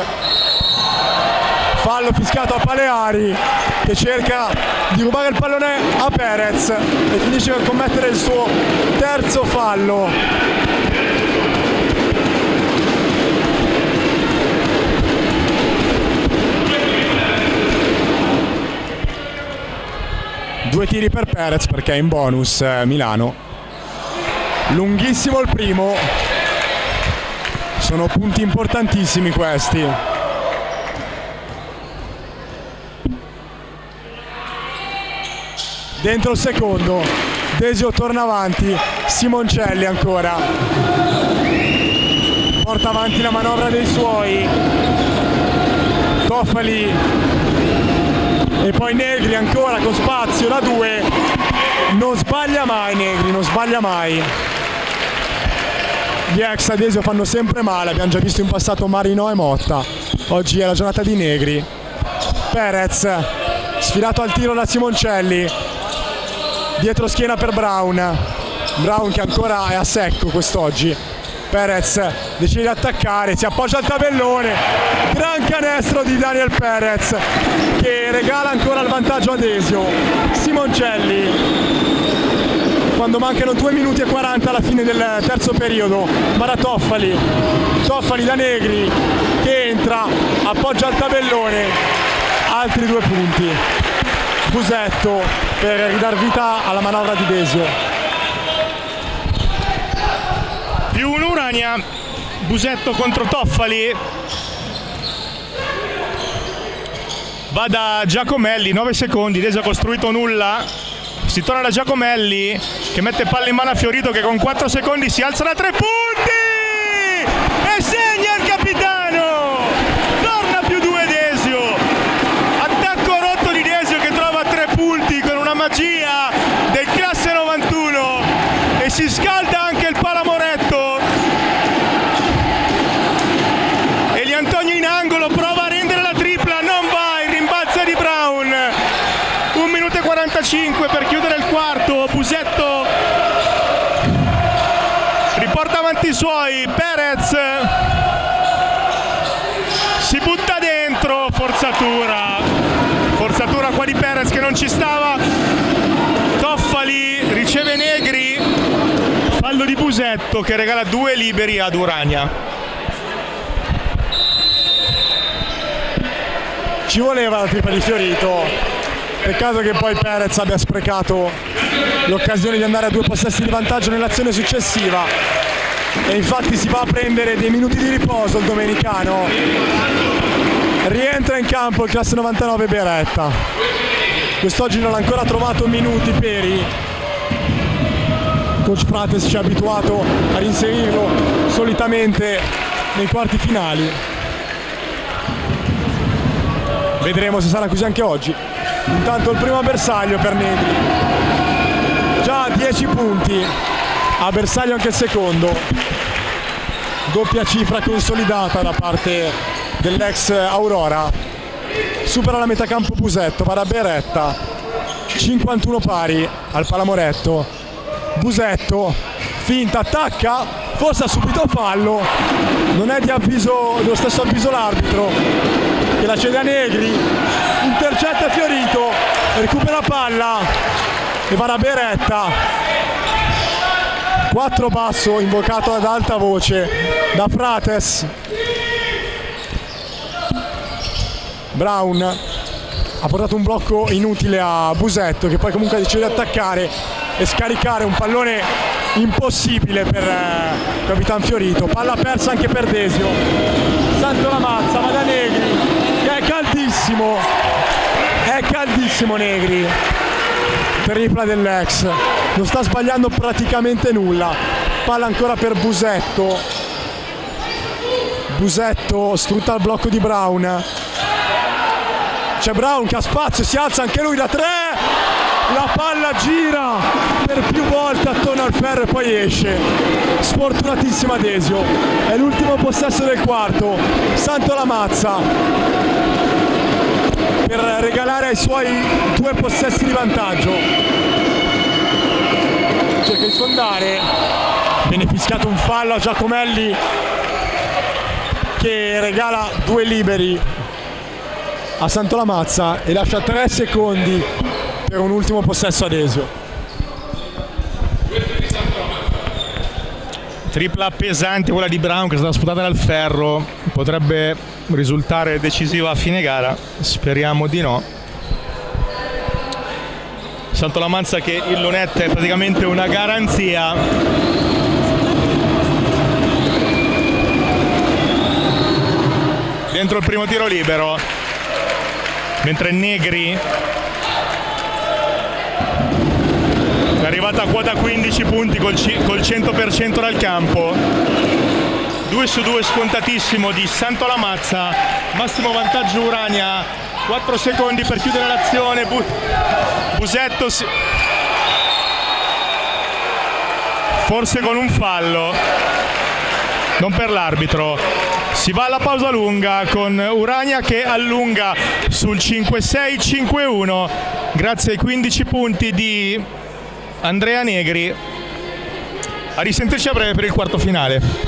Fallo fischiato a Paleari che cerca di rubare il pallone a Perez e finisce per commettere il suo terzo fallo. Due tiri per Perez perché è in bonus eh, Milano. Lunghissimo il primo. Sono punti importantissimi questi. Dentro il secondo. Desio torna avanti. Simoncelli ancora. Porta avanti la manovra dei suoi. Toffali e poi Negri ancora con spazio da due non sbaglia mai Negri non sbaglia mai gli ex Adesio fanno sempre male abbiamo già visto in passato Marino e Motta. Oggi è la giornata di Negri. Perez sfilato al tiro da Simoncelli. Dietro schiena per Brown. Brown che ancora è a secco quest'oggi. Perez decide di attaccare, si appoggia al tabellone, gran canestro di Daniel Perez che regala ancora il vantaggio a Desio. Simoncelli quando mancano 2 minuti e 40 alla fine del terzo periodo. Va da Toffali Toffali da Negri che entra appoggia al tabellone. Altri due punti. Busetto per ridar vita alla manovra di Desio. Più un Urania Busetto contro Toffali va da Giacomelli 9 secondi Desio ha costruito nulla si torna da Giacomelli che mette palla in mano a Fiorito che con 4 secondi si alza da 3 punti e segna il capitano torna più 2 Desio attacco rotto di Desio che trova 3 punti con una magia del classe 91 e si scalda anche il palamoretto per chiudere il quarto, Busetto riporta avanti i suoi, Perez si butta dentro, forzatura, forzatura qua di Perez che non ci stava, Toffali riceve Negri, fallo di Busetto che regala due liberi ad Urania. Ci voleva la tripla di Fiorito, Peccato che poi Perez abbia sprecato l'occasione di andare a due possessi di vantaggio nell'azione successiva. E infatti si va a prendere dei minuti di riposo il domenicano. Rientra in campo il classe 99 Beretta. Quest'oggi non ha ancora trovato minuti Peri. Coach Frates ci ha abituato a inserirlo solitamente nei quarti finali. Vedremo se sarà così anche oggi. Intanto il primo bersaglio per Negri. Già 10 punti. A bersaglio anche il secondo. Doppia cifra consolidata da parte dell'ex Aurora. Supera la metà campo Busetto, va da Beretta. 51 pari al Palamoretto. Busetto, finta, attacca, forse ha subito fallo. Non è di avviso, dello stesso avviso l'arbitro che la cede a Negri intercetta Fiorito, recupera palla e va da Beretta. Quattro basso invocato ad alta voce da Frates. Brown ha portato un blocco inutile a Busetto che poi comunque decide di attaccare e scaricare un pallone impossibile per eh, Capitan Fiorito. Palla persa anche per Desio. Santo la mazza, va da Negri. Che è caldissimo. È caldissimo Negri. Tripla dell'ex. Non sta sbagliando praticamente nulla. Palla ancora per Busetto. Busetto sfrutta il blocco di Brown c'è Brown che ha spazio si alza anche lui da tre. La palla gira per più volte attorno al ferro e poi esce. Sfortunatissima Desio è l'ultimo possesso del quarto. Santo Lamazza per regalare ai suoi due possessi di vantaggio. Cerca di sfondare. Viene fischiato un fallo a Giacomelli che regala due liberi a Santo Lamazza e lascia tre secondi per un ultimo possesso ad Esio. Tripla pesante quella di Brown che è stata sputata dal ferro, potrebbe risultare decisiva a fine gara, speriamo di no. Santo Lamazza che il lunetta è praticamente una garanzia. Dentro il primo tiro libero, mentre Negri è arrivata a quota 15 punti col, col 100% dal campo. 2 su 2 scontatissimo di Santo Lamazza. Massimo vantaggio Urania. 4 secondi per chiudere l'azione. Bu Busetto si... forse con un fallo. Non per l'arbitro si va alla pausa lunga con Urania che allunga sul 5-6-5-1 grazie ai 15 punti di Andrea Negri. A risentirci a breve per il quarto finale.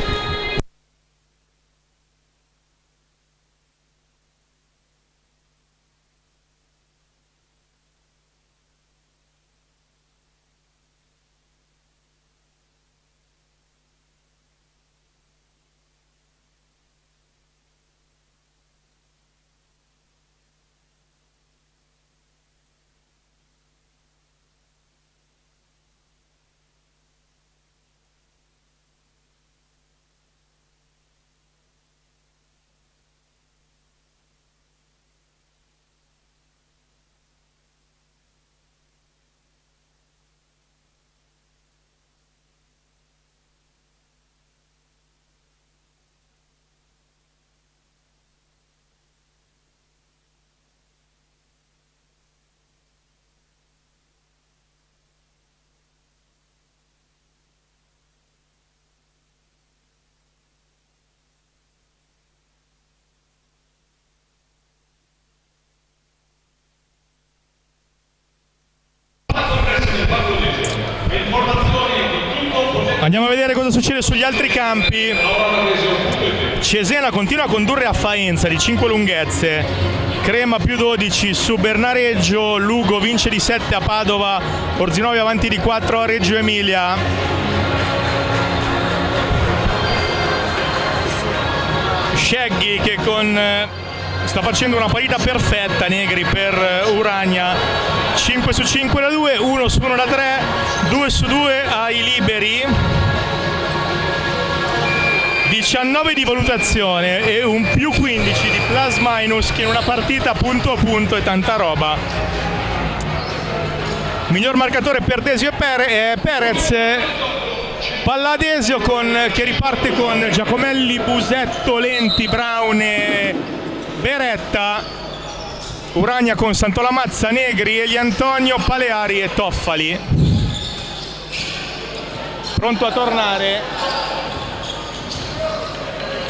Andiamo a vedere cosa succede sugli altri campi. Cesena continua a condurre a Faenza di 5 lunghezze. Crema più 12 su Bernareggio, Lugo vince di 7 a Padova, Orzinovi avanti di 4 a Reggio Emilia. Shaggy che con sta facendo una partita perfetta Negri per Uragna 5 su 5 da 2 1 su 1 da 3 2 su 2 ai liberi 19 di valutazione e un più 15 di plus minus che in una partita punto a punto è tanta roba. Miglior marcatore per Desio e Perez. Palladesio con, che riparte con Giacomelli, Busetto, Lenti, Brown e Beretta. Uragna con Santolamazza, Negri, Eli Antonio, Paleari e Toffali. Pronto a tornare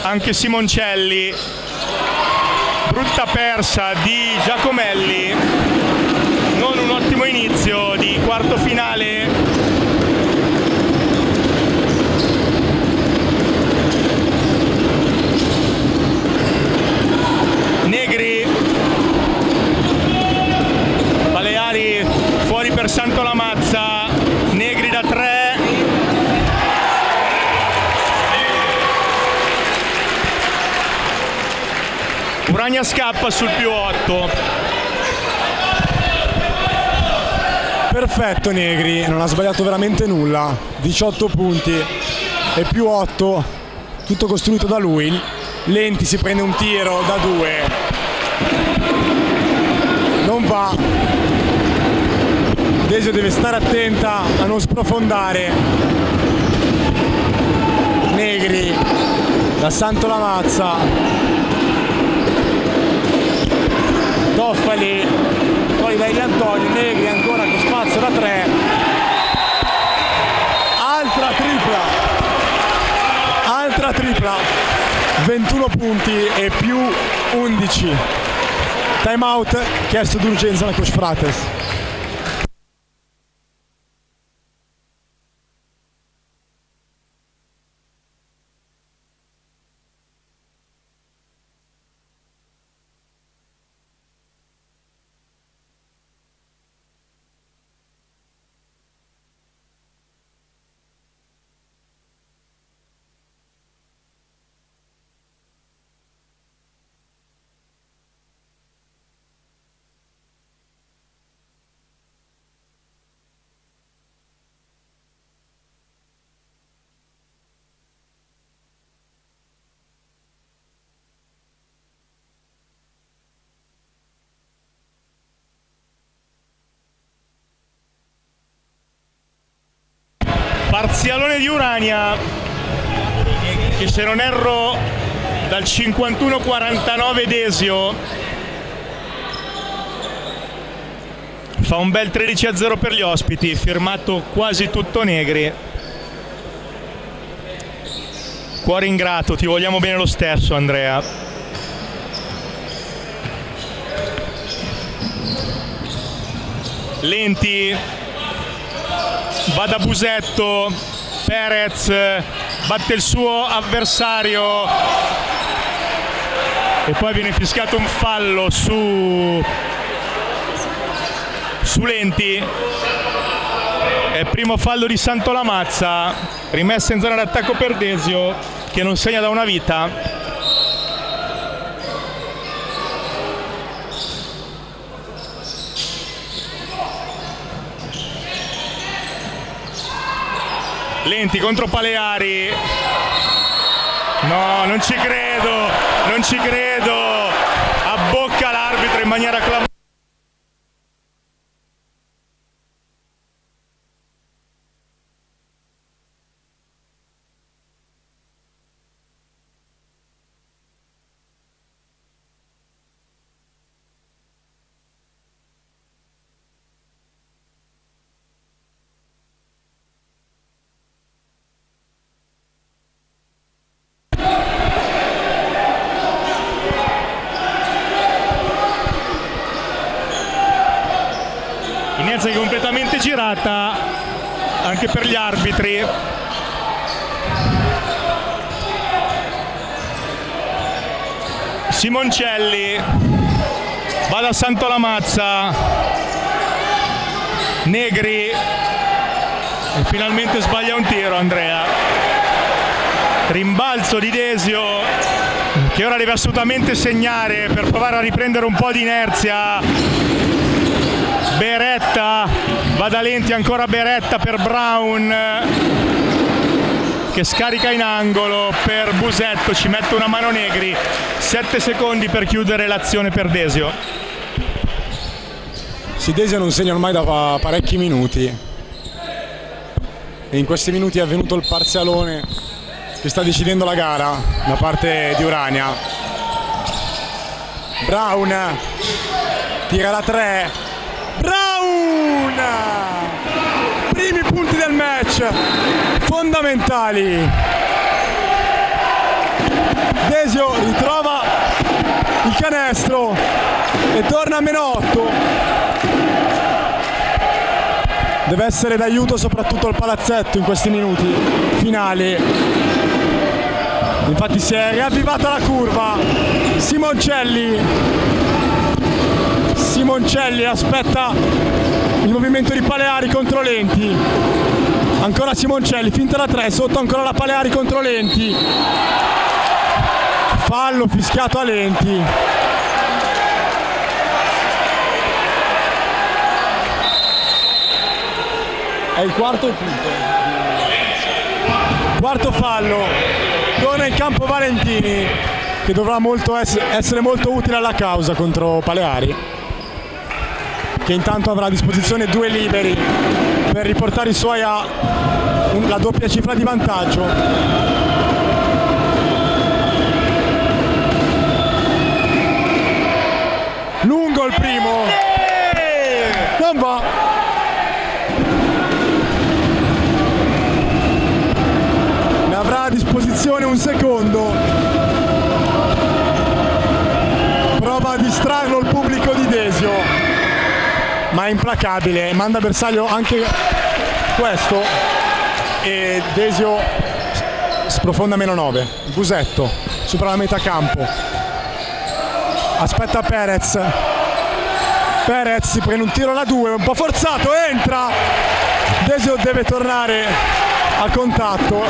anche Simoncelli. Brutta persa di Giacomelli. Non un ottimo inizio di quarto finale. Negri Baleari fuori per Santo Lamazza Negri da tre Uragna scappa sul più 8. Perfetto Negri, non ha sbagliato veramente nulla. 18 punti e più 8, tutto costruito da lui. Lenti si prende un tiro da 2. Non va. Desio deve stare attenta a non sprofondare. Negri da Santo Lamazza Toffali poi dai di Antonio Negri ancora con spazio da 3 altra tripla. Altra tripla. 21 punti e più 11 time out chiesto d'urgenza da coach Frates Parzialone di Urania che se non erro dal 51-49 Desio fa un bel 13-0 per gli ospiti, firmato quasi tutto Negri. Cuore ingrato, ti vogliamo bene lo stesso Andrea. Lenti va da Busetto, Perez batte il suo avversario e poi viene fischiato un fallo su, su Lenti. È primo fallo di Santo Lamazza, rimessa in zona d'attacco per Desio che non segna da una vita. Lenti contro Paleari. No, non ci credo, non ci credo. Abbocca l'arbitro in maniera clamorosa. Inerzia completamente girata anche per gli arbitri. Simoncelli va da Santo Lamazza Negri. E finalmente sbaglia un tiro Andrea. Rimbalzo di Desio che ora deve assolutamente segnare per provare a riprendere un po' di inerzia Beretta va da Lenti ancora Beretta per Brown che scarica in angolo per Busetto ci mette una mano Negri 7 secondi per chiudere l'azione per Desio. Sì, Desio non segna ormai da pa- parecchi minuti. E in questi minuti è avvenuto il parzialone che sta decidendo la gara da parte di Urania. Brown tira da 3 Brown primi punti del match fondamentali. Desio ritrova il canestro e torna a meno 8 deve essere d'aiuto soprattutto il palazzetto in questi minuti finali. Infatti si è riavvivata la curva. Simoncelli. Simoncelli aspetta il movimento di Paleari contro Lenti. Ancora Simoncelli finta da 3 sotto ancora la Paleari contro Lenti. Fallo fischiato a Lenti. È il quarto punto. Quarto fallo. Torna in campo Valentini che dovrà molto ess- essere molto utile alla causa contro Paleari che intanto avrà a disposizione due liberi per riportare i suoi a la doppia cifra di vantaggio. Lungo il primo. Non va. Ne avrà a disposizione un secondo. Prova a distrarlo il pubblico di Desio. Ma è implacabile. Manda a bersaglio anche questo. E Desio sprofonda meno 9. Busetto supera la metà campo. Aspetta Perez. Perez si prende un tiro alla 2, un po' forzato, entra. Desio deve tornare a contatto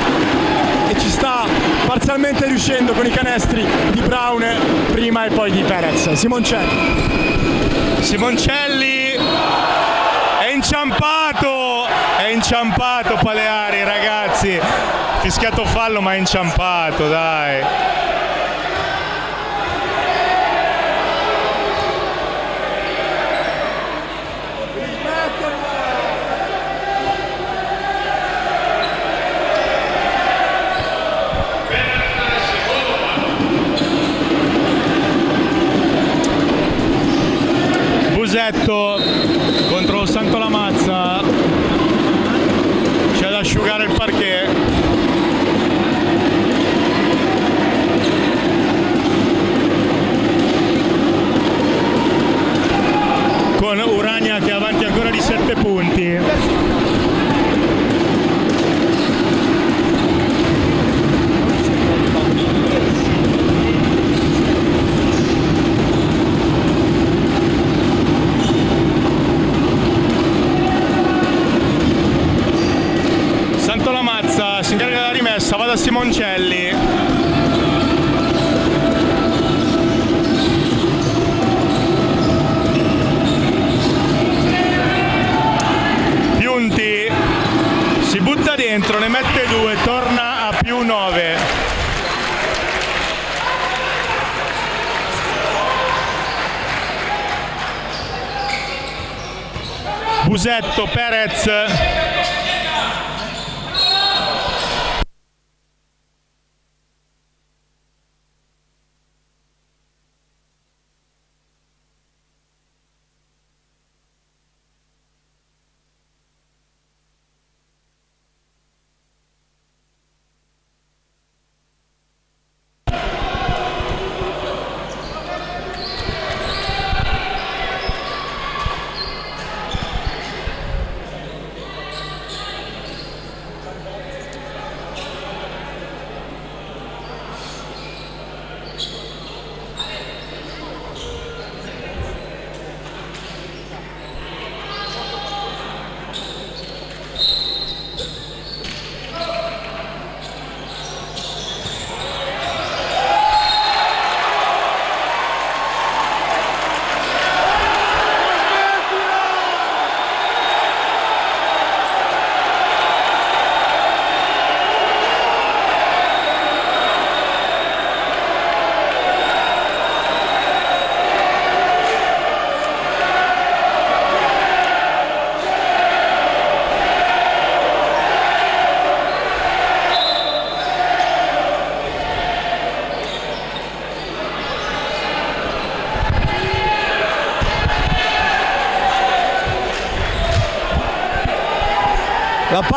e ci sta parzialmente riuscendo con i canestri di Brown prima e poi di Perez. Simoncelli. Simoncelli inciampato, è inciampato Paleari ragazzi, fischiato fallo ma è inciampato dai.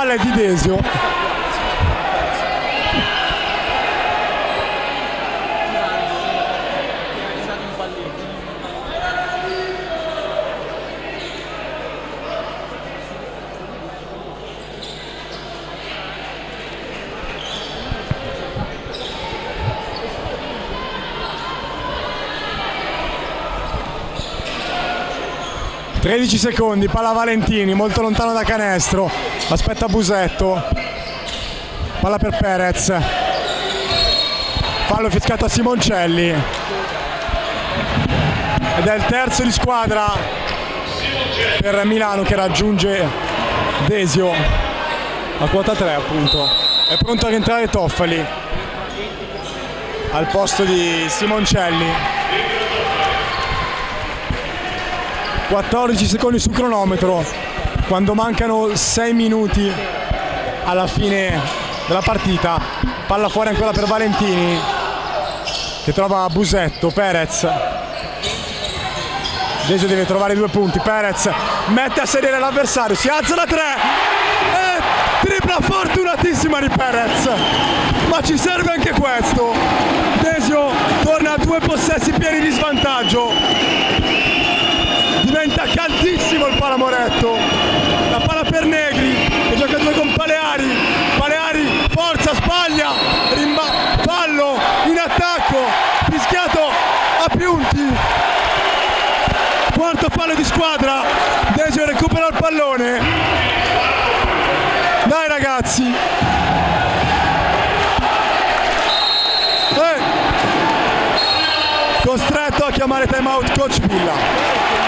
parle d'idéation. 13 secondi, palla Valentini, molto lontano da canestro, aspetta Busetto, palla per Perez, fallo fiscato a Simoncelli. Ed è il terzo di squadra per Milano che raggiunge Desio. A quota 3 appunto, è pronto a rientrare Toffali al posto di Simoncelli. 14 secondi sul cronometro quando mancano 6 minuti alla fine della partita palla fuori ancora per Valentini che trova Busetto, Perez. Desio deve trovare due punti, Perez mette a sedere l'avversario, si alza da tre e tripla fortunatissima di Perez, ma ci serve anche questo. Desio torna a due possessi pieni di svantaggio, diventa caldissimo il palamoretto, la palla per Negri che gioca con Paleari, Paleari forza, sbaglia, rimba- fallo in attacco, fischiato a Piunti. Quarto fallo di squadra Desio recupera il pallone. Dai ragazzi. Eh. costretto a chiamare time out coach Villa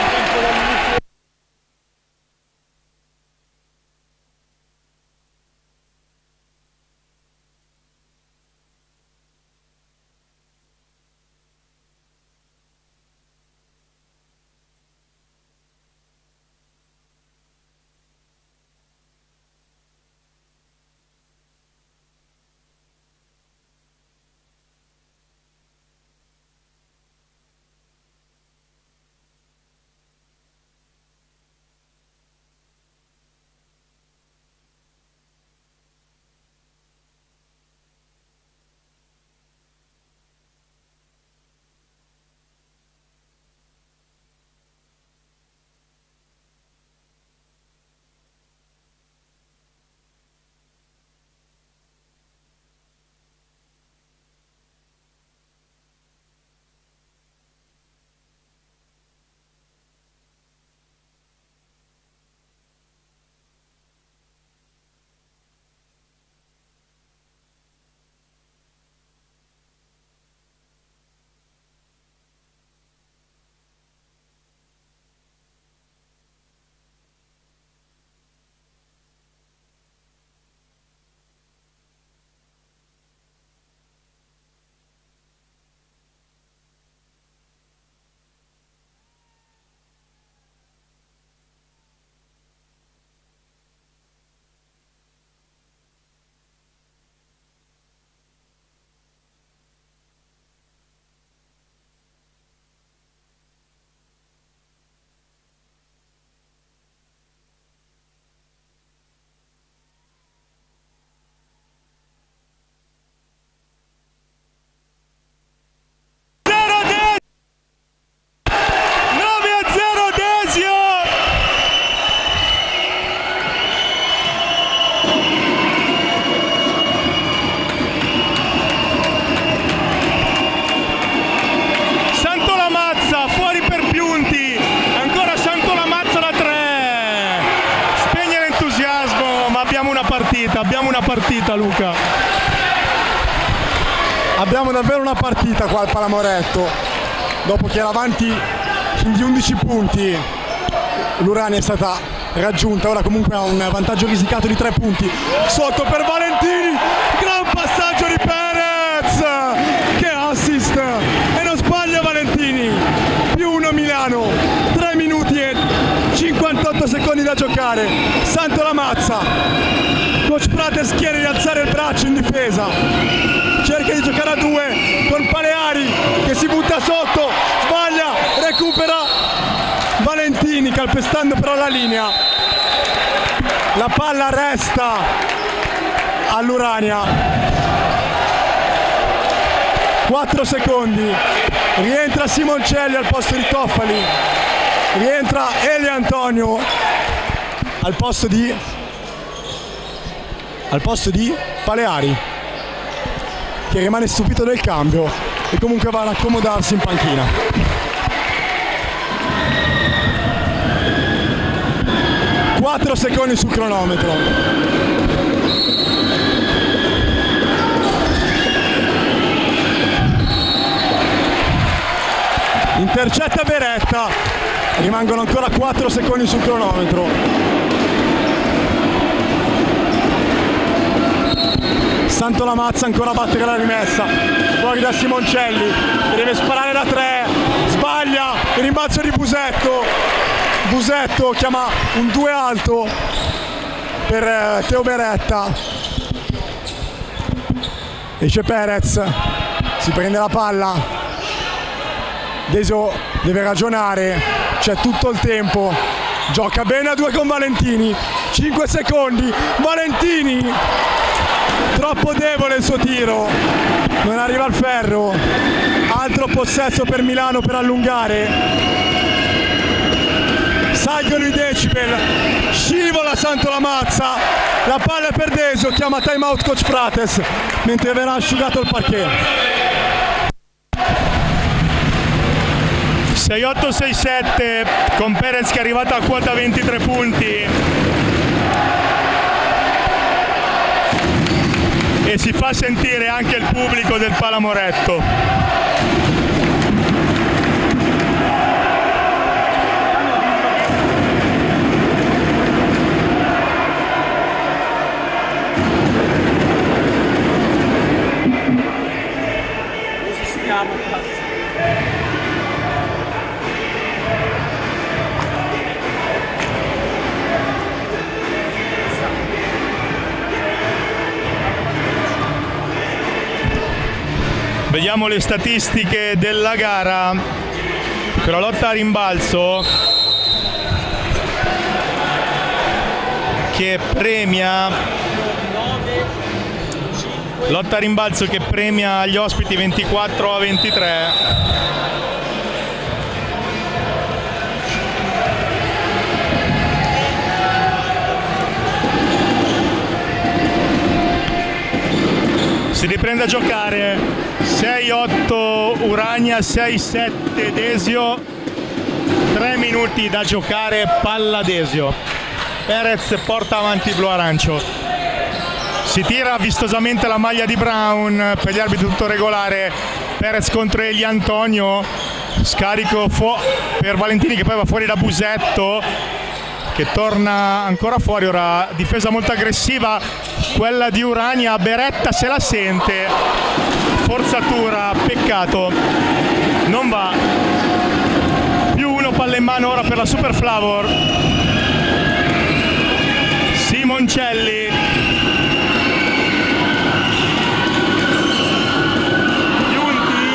partita qua al Palamoretto. Dopo che era avanti di 11 punti, l'Urania è stata raggiunta. Ora comunque ha un vantaggio risicato di 3 punti. Sotto per Valentini, gran passaggio di Perez, che assist e non sbaglia Valentini, più uno Milano, 3 minuti e 58 secondi da giocare, Santo Lamazza, coach Prates chiede di alzare il braccio in difesa, cerca di giocare a due con Paleari che si butta sotto, sbaglia, recupera Valentini calpestando però la linea. La palla resta all'Urania. 4 secondi. Rientra Simoncelli al posto di Toffali. Rientra Eli Antonio al posto di al posto di Paleari che rimane stupito del cambio e comunque va ad accomodarsi in panchina. 4 secondi sul cronometro. Intercetta Beretta, rimangono ancora 4 secondi sul cronometro. Santo Lamazza ancora a battere la rimessa, fuori da Simoncelli, deve sparare da 3, sbaglia, il rimbalzo di Busetto, Busetto chiama un 2 alto per eh, Teo Beretta. Esce Perez, si prende la palla. Desio deve ragionare, c'è tutto il tempo. Gioca bene a due con Valentini. 5 secondi. Valentini. Troppo debole il suo tiro. Non arriva al ferro. Altro possesso per Milano per allungare. Salgono i decibel. Scivola Santo Lamazza. La palla è per Desio. Chiama time out coach Frates mentre verrà asciugato il parquet. 6-8-6-7 con Perez che è arrivato a quota 23 punti e si fa sentire anche il pubblico del Palamoretto. Vediamo le statistiche della gara. Per la lotta a rimbalzo. Che premia. Lotta a rimbalzo che premia gli ospiti 24 a 23 si riprende a giocare 6-8 Urania 6-7 Desio. 3 minuti da giocare palla Desio. Perez porta avanti blu arancio. Si tira vistosamente la maglia di Brown per gli arbitri tutto regolare. Perez contro Eli Antonio. Scarico per Valentini che poi va fuori da Busetto che torna ancora fuori. Ora difesa molto aggressiva quella di Urania. Beretta se la sente forzatura peccato. Non va. Più uno palla in mano ora per la Super Flavor. Simoncelli. Giunti.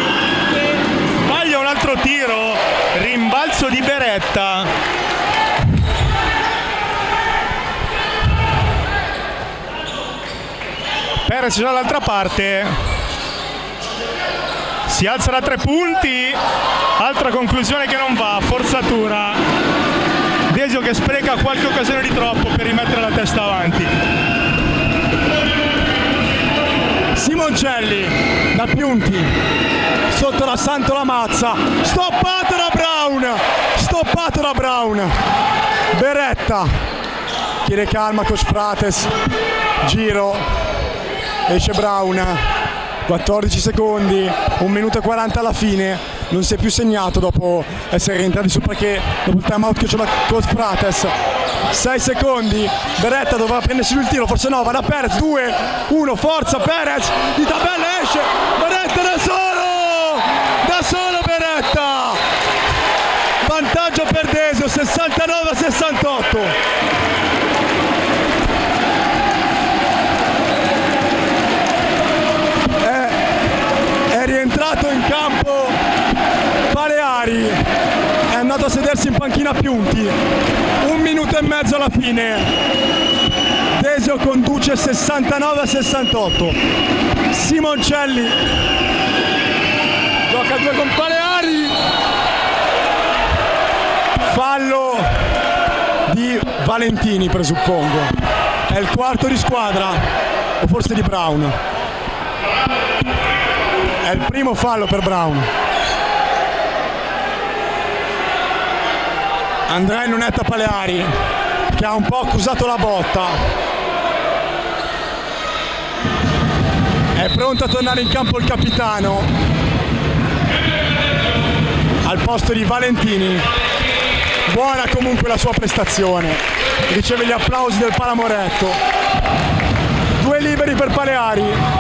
Sbaglia un altro tiro. Rimbalzo di Beretta. Perez dall'altra parte si alza da tre punti. Altra conclusione che non va forzatura. Desio che spreca qualche occasione di troppo per rimettere la testa avanti. Simoncelli da Piunti. Sotto la Santo Lamazza stoppato da Brown. Stoppato da Brown. Beretta. Chiede calma coach Frates giro. Esce Brown 14 secondi 1 minuto e 40 alla fine. Non si è più segnato dopo essere rientrati su perché dopo il time out che c'è la Coach Frates 6 secondi Beretta dovrà prendersi il tiro forse no va da Perez 2 1 forza Perez di tabella esce Beretta da solo da solo Beretta. Vantaggio per Desio 69 68 rientrato in campo Paleari è andato a sedersi in panchina Piunti un minuto e mezzo alla fine. Desio conduce 69 a 68 Simoncelli. Gioca due con Paleari. Fallo di Valentini presuppongo. È il quarto di squadra o forse di Brown. È il primo fallo per Brown Andrea Nunetta Paleari che ha un po' accusato la botta. È pronto a tornare in campo il capitano. Al posto di Valentini. Buona comunque la sua prestazione. Riceve gli applausi del Palamoretto. Due liberi per Paleari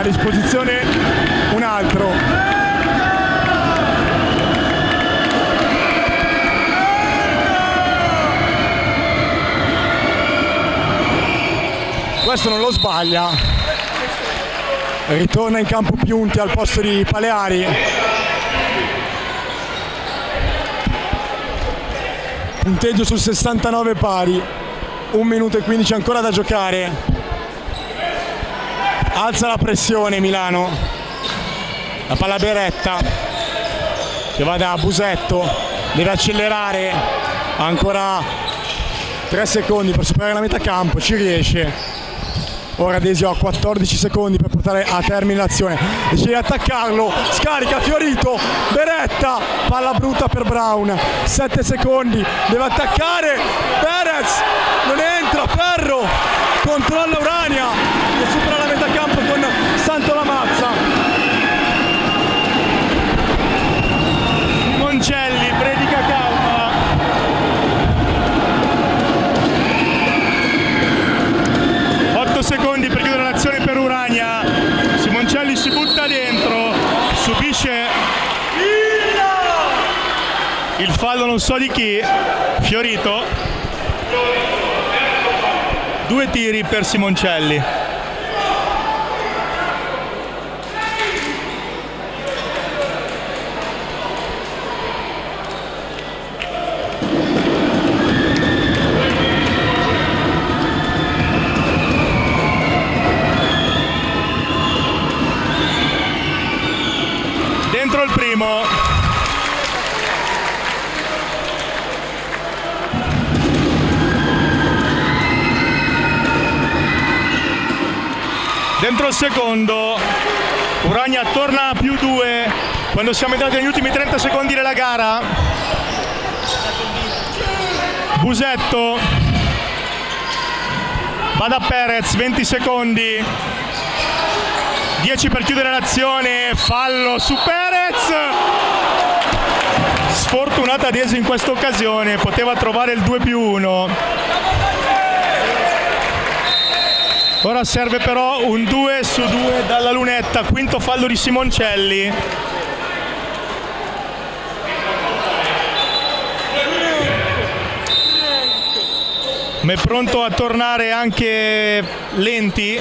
a disposizione un altro. questo non lo sbaglia. Ritorna in campo Piunti al posto di Paleari. Punteggio sul 69 pari. 1 minuto e 15 ancora da giocare alza la pressione Milano. La palla Beretta che va da Busetto deve accelerare. Ancora 3 secondi per superare la metà campo ci riesce. Ora Desio ha 14 secondi per portare a termine l'azione. Decide di attaccarlo scarica Fiorito. Beretta palla brutta per Brown. 7 secondi deve attaccare. Perez non entra Ferro. Controlla Urania e supera la metà campo con Santo Lamazza Moncelli predica calma. 8 secondi per chiudere l'azione per Urania. Simoncelli si butta dentro subisce il fallo non so di chi Fiorito. Due tiri per Simoncelli secondo. Uragna torna a più due. Quando siamo entrati negli ultimi 30 secondi della gara. Busetto. Va da Perez 20 secondi. 10 per chiudere l'azione, fallo su Perez. Sfortunata Desio in questa occasione, poteva trovare il 2 più 1. Ora serve però un 2 su 2 dalla lunetta, quinto fallo di Simoncelli. Ma è pronto a tornare anche Lenti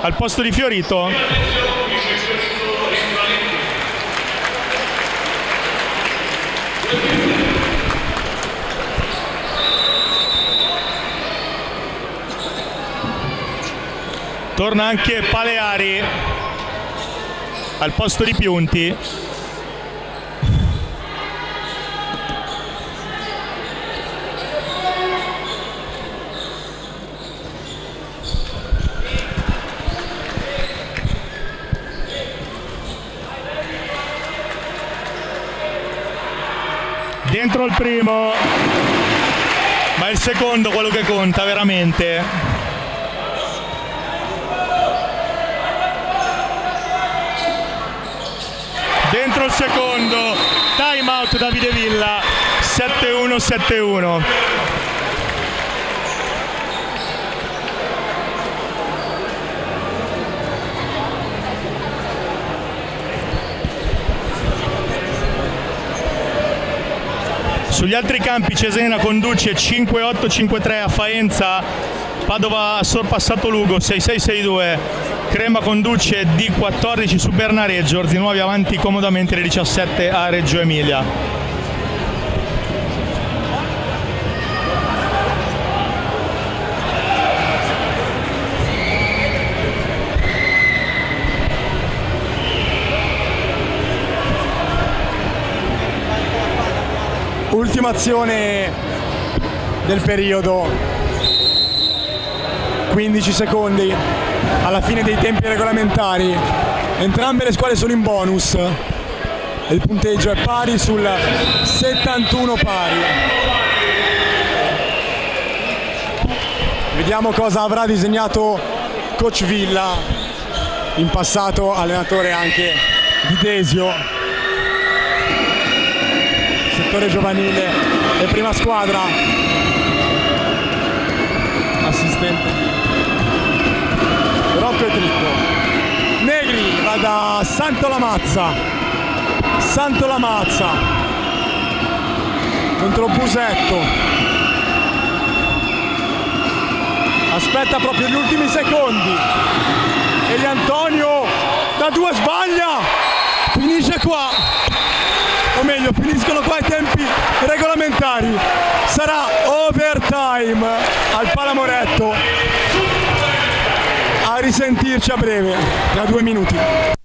al posto di Fiorito torna anche Paleari. Al posto di Piunti. Dentro il primo. Ma il secondo quello che conta veramente dentro il secondo. Time out Davide Villa. 7-1 7-1 Sugli altri campi Cesena conduce 5-8-5-3 a Faenza, Padova ha sorpassato Lugo 6-6-6-2, Crema conduce D14 su Bernareggio, Orzinuovi avanti comodamente le 17 a Reggio Emilia. ultima azione del periodo 15 secondi alla fine dei tempi regolamentari. Entrambe le squadre sono in bonus. Il punteggio è pari sul 71 pari. Vediamo cosa avrà disegnato coach Villa. In passato allenatore anche di Desio. Settore giovanile e prima squadra. Assistente Rocco e Tricco palla Santo Lamazza Santo Lamazza contro Busetto. Aspetta proprio gli ultimi secondi. E Antonio da due sbaglia. Finisce qua. O meglio finiscono qua i tempi regolamentari. Sarà overtime al Palamoretto risentirci a breve tra due minuti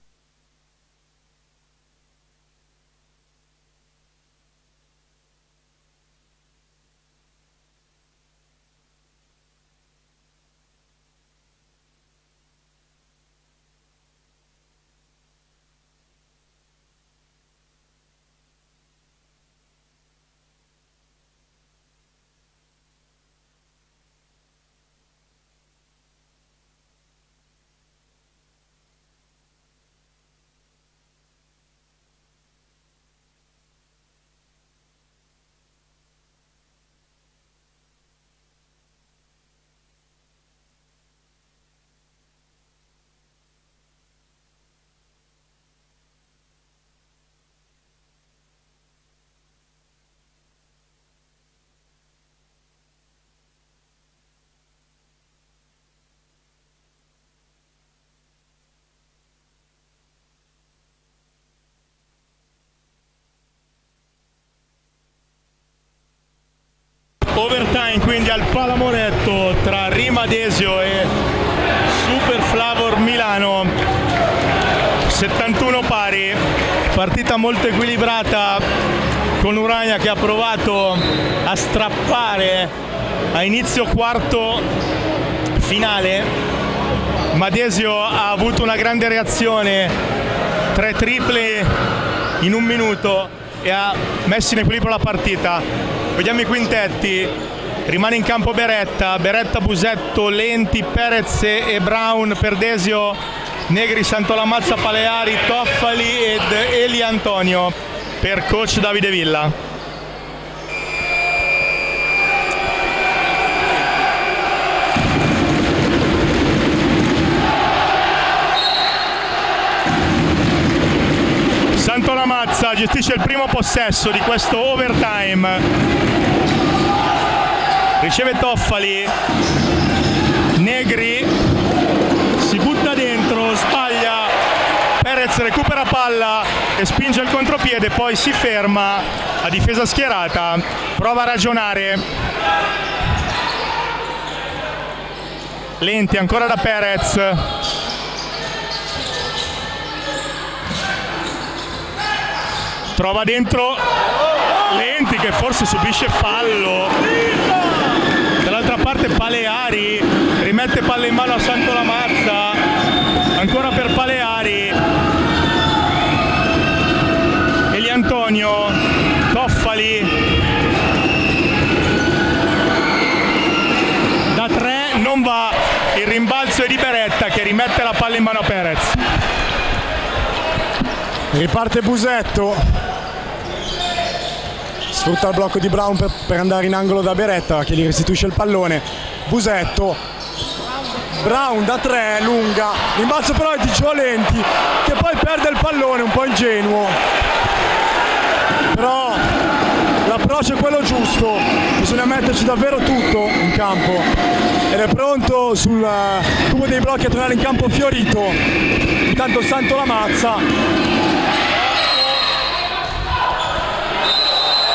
Overtime quindi al Palamoretto tra Rima Desio e Super Flavor Milano. 71 pari, partita molto equilibrata con Urania che ha provato a strappare a inizio quarto finale, ma Desio ha avuto una grande reazione, tre triple in un minuto e ha messo in equilibrio la partita. Vediamo i quintetti, rimane in campo Beretta, Beretta, Busetto, Lenti, Perez e Brown. Per Desio, Negri, Santolamazza, Paleari, Toffali ed Eli Antonio per coach Davide Villa. Santolamazza gestisce il primo possesso di questo overtime. Riceve Toffali. Negri si butta dentro, sbaglia. Perez recupera palla e spinge il contropiede, poi si ferma a difesa schierata. Prova a ragionare. Lenti ancora da Perez. Trova dentro. Lenti che forse subisce fallo. Dall'altra parte Paleari rimette palla in mano a Santo Lamazza. Ancora per Paleari. Eli Antonio Toffali. Da tre non va il rimbalzo è di Beretta che rimette la palla in mano a Perez. Riparte Busetto sfrutta il blocco di Brown per, per, andare in angolo da Beretta che gli restituisce il pallone. Busetto. Brown da tre, lunga. Rimbalzo però di Giolenti che poi perde il pallone un po' ingenuo. Però l'approccio è quello giusto. Bisogna metterci davvero tutto in campo. Ed è pronto sul tubo dei blocchi a tornare in campo Fiorito. Intanto Santo Lamazza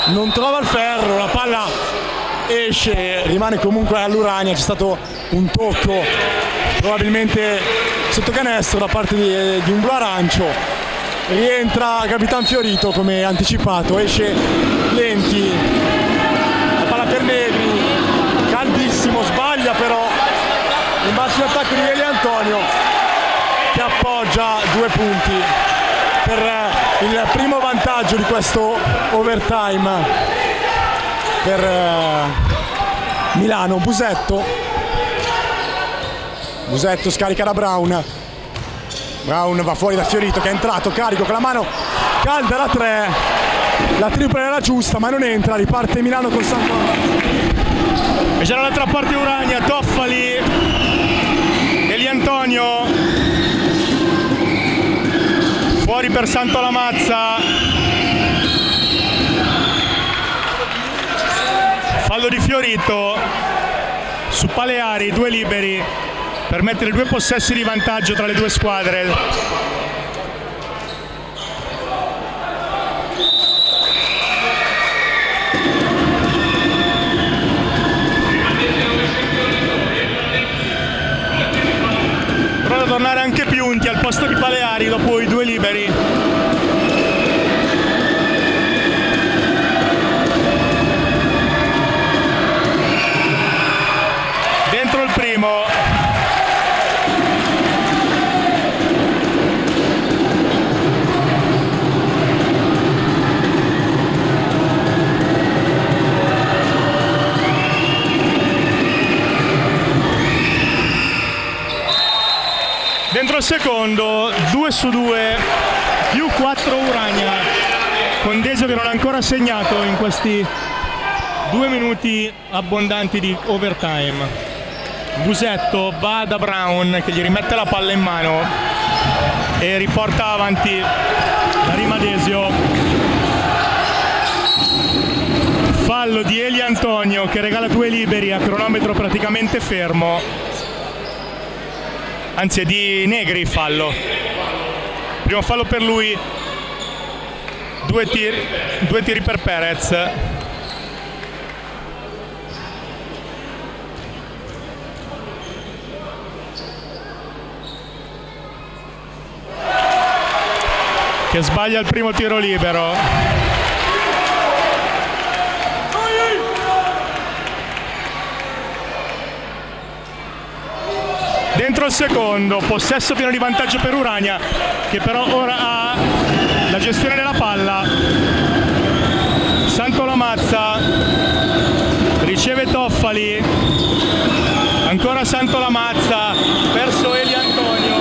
non trova il ferro, la palla esce, rimane comunque all'Urania, c'è stato un tocco probabilmente sotto canestro da parte di, di un blu arancio, rientra Capitan Fiorito come anticipato, esce Lenti, la palla per Negri, caldissimo, sbaglia però, il massimo attacco di Eli Antonio che appoggia due punti per il primo vantaggio di questo overtime per Milano. Busetto. Busetto scarica da Brown. Brown va fuori da Fiorito che è entrato, carico con la mano calda la 3. La tripla era giusta ma non entra, riparte Milano con Santo. E c'è dall'altra parte Urania, Toffali, Eli Antonio fuori per Santo Lamazza fallo di Fiorito. Su Paleari, due liberi. Per mettere due possessi di vantaggio tra le due squadre. Prova a tornare anche Piunti al posto di Paleari dopo i due liberi dentro il secondo 2 su 2 più 4 Uragna con Desio che non ha ancora segnato in questi due minuti abbondanti di overtime. Busetto va da Brown che gli rimette la palla in mano e riporta avanti la Rima Desio fallo di Eli Antonio che regala due liberi a cronometro praticamente fermo anzi è di Negri il fallo. Primo fallo per lui. Due tiri, due tiri per Perez. Che sbaglia il primo tiro libero dentro il secondo possesso pieno di vantaggio per Urania che però ora ha la gestione della palla. Santo Lamazza riceve Toffali ancora Santo Lamazza verso Eli Antonio.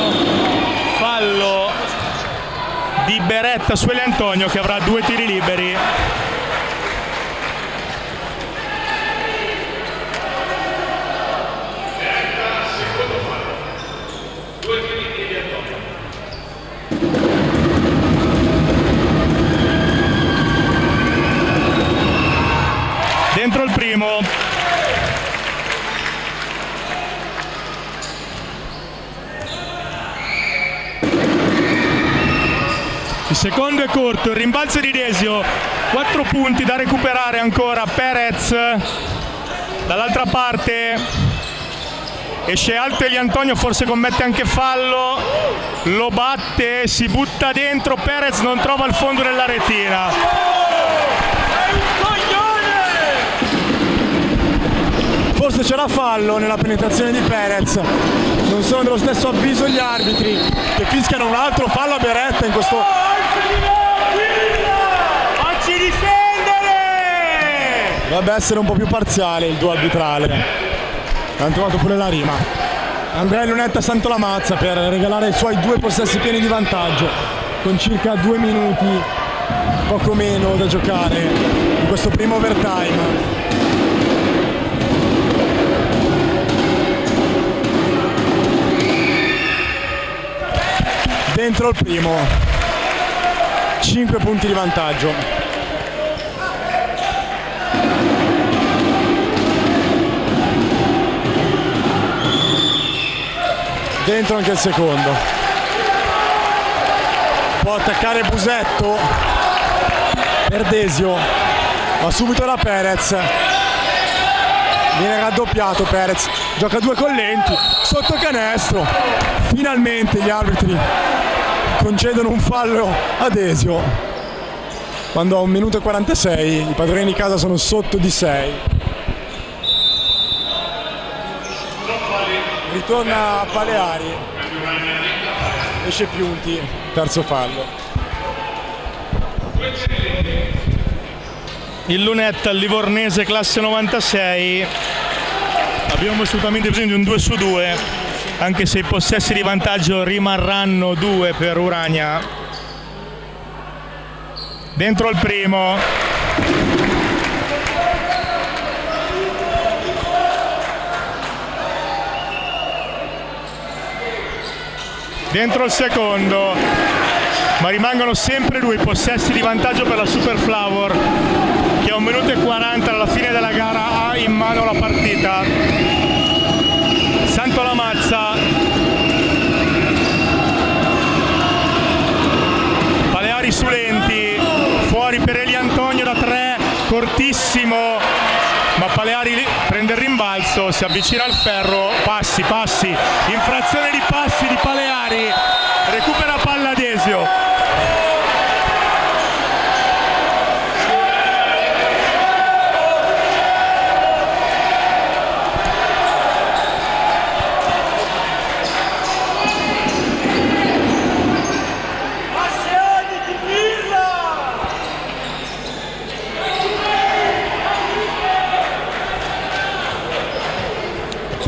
Fallo di Beretta su Eli Antonio che avrà due tiri liberi dentro il primo il secondo è corto il rimbalzo di Desio. 4 punti da recuperare ancora Perez. Dall'altra parte esce alto Eli Antonio forse commette anche fallo. Lo batte si butta dentro Perez non trova il fondo della retina. Forse c'era fallo nella penetrazione di Perez. Non sono dello stesso avviso gli arbitri che fischiano un altro fallo a Beretta in questo Dovrebbe essere un po' più parziale il duo arbitrale. Hanno trovato pure la rima. Andrea Lunetta Santolamazza per regalare i suoi due possessi pieni di vantaggio. Con circa due minuti poco meno da giocare in questo primo overtime. Dentro il primo 5 punti di vantaggio. Dentro anche il secondo. Può attaccare Busetto. Per Desio ma subito da Perez. Viene raddoppiato Perez. Gioca due con Lenti. Sotto canestro. Finalmente gli arbitri concedono un fallo a Desio quando a un minuto e 46 i padroni di casa sono sotto di 6 ritorna Paleari. Esce Piunti terzo fallo. Il Lunetta, il Livornese classe 96 abbiamo assolutamente bisogno di un 2 su 2 anche se i possessi di vantaggio rimarranno due per Urania. Dentro il primo. Dentro il secondo. Ma rimangono sempre due possessi di vantaggio per la Super Flower che a un minuto e 40 alla fine della gara ha in mano la partita Santo Lamazza Paleari Sulenti fuori per Eli Antonio da tre cortissimo ma Paleari prende il rimbalzo, si avvicina al ferro, passi, passi, infrazione di passi di Paleari, recupera palla Desio.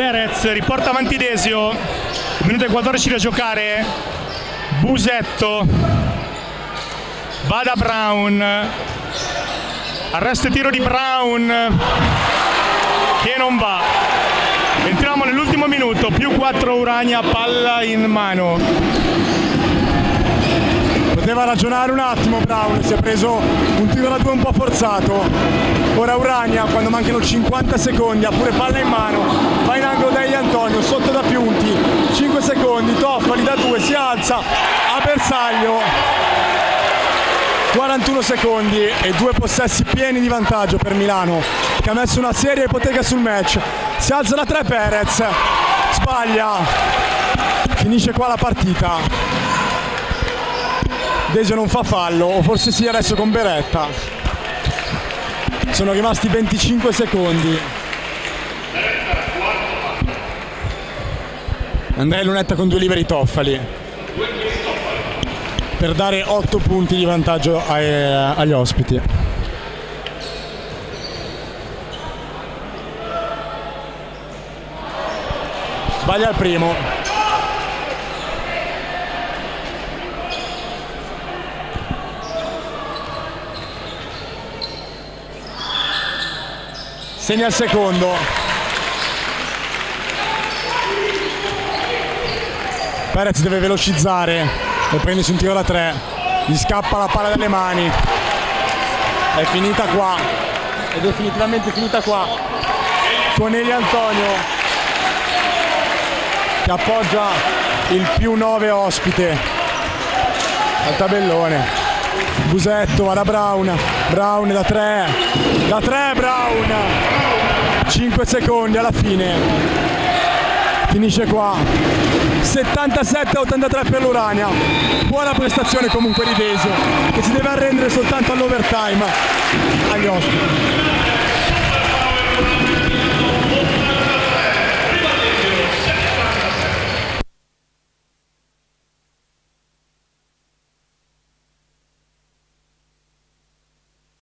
Perez riporta avanti Desio. Minuto e 14 da giocare. Busetto. Va da Brown. Arresto e tiro di Brown che non va. Entriamo nell'ultimo minuto. Più 4 Urania palla in mano poteva ragionare un attimo Brown, si è preso un tiro da due un po' forzato. Ora Urania, quando mancano 50 secondi, ha pure palla in mano, va in angolo Degli Antonio, sotto da Piunti, 5 secondi, Toffali da due, si alza, a bersaglio, 41 secondi e due possessi pieni di vantaggio per Milano che ha messo una seria ipoteca sul match. Si alza da tre Perez sbaglia finisce qua la partita Desio non fa fallo, o forse sì adesso con Beretta. Sono rimasti 25 secondi. Andrea Lunetta con due liberi toffali per dare 8 punti di vantaggio ai, agli ospiti. Sbaglia il primo. Segna il secondo. Perez deve velocizzare e prendersi un tiro da tre. Gli scappa la palla dalle mani. È finita qua. È definitivamente finita qua. Con Eli Antonio che appoggia il più 9 ospite al tabellone Busetto va da Brown, Brown da 3, da 3 Brown, 5 secondi alla fine, finisce qua, 77-83 per l'Urania, buona prestazione comunque di Desio che si deve arrendere soltanto all'overtime. Agli ospiti.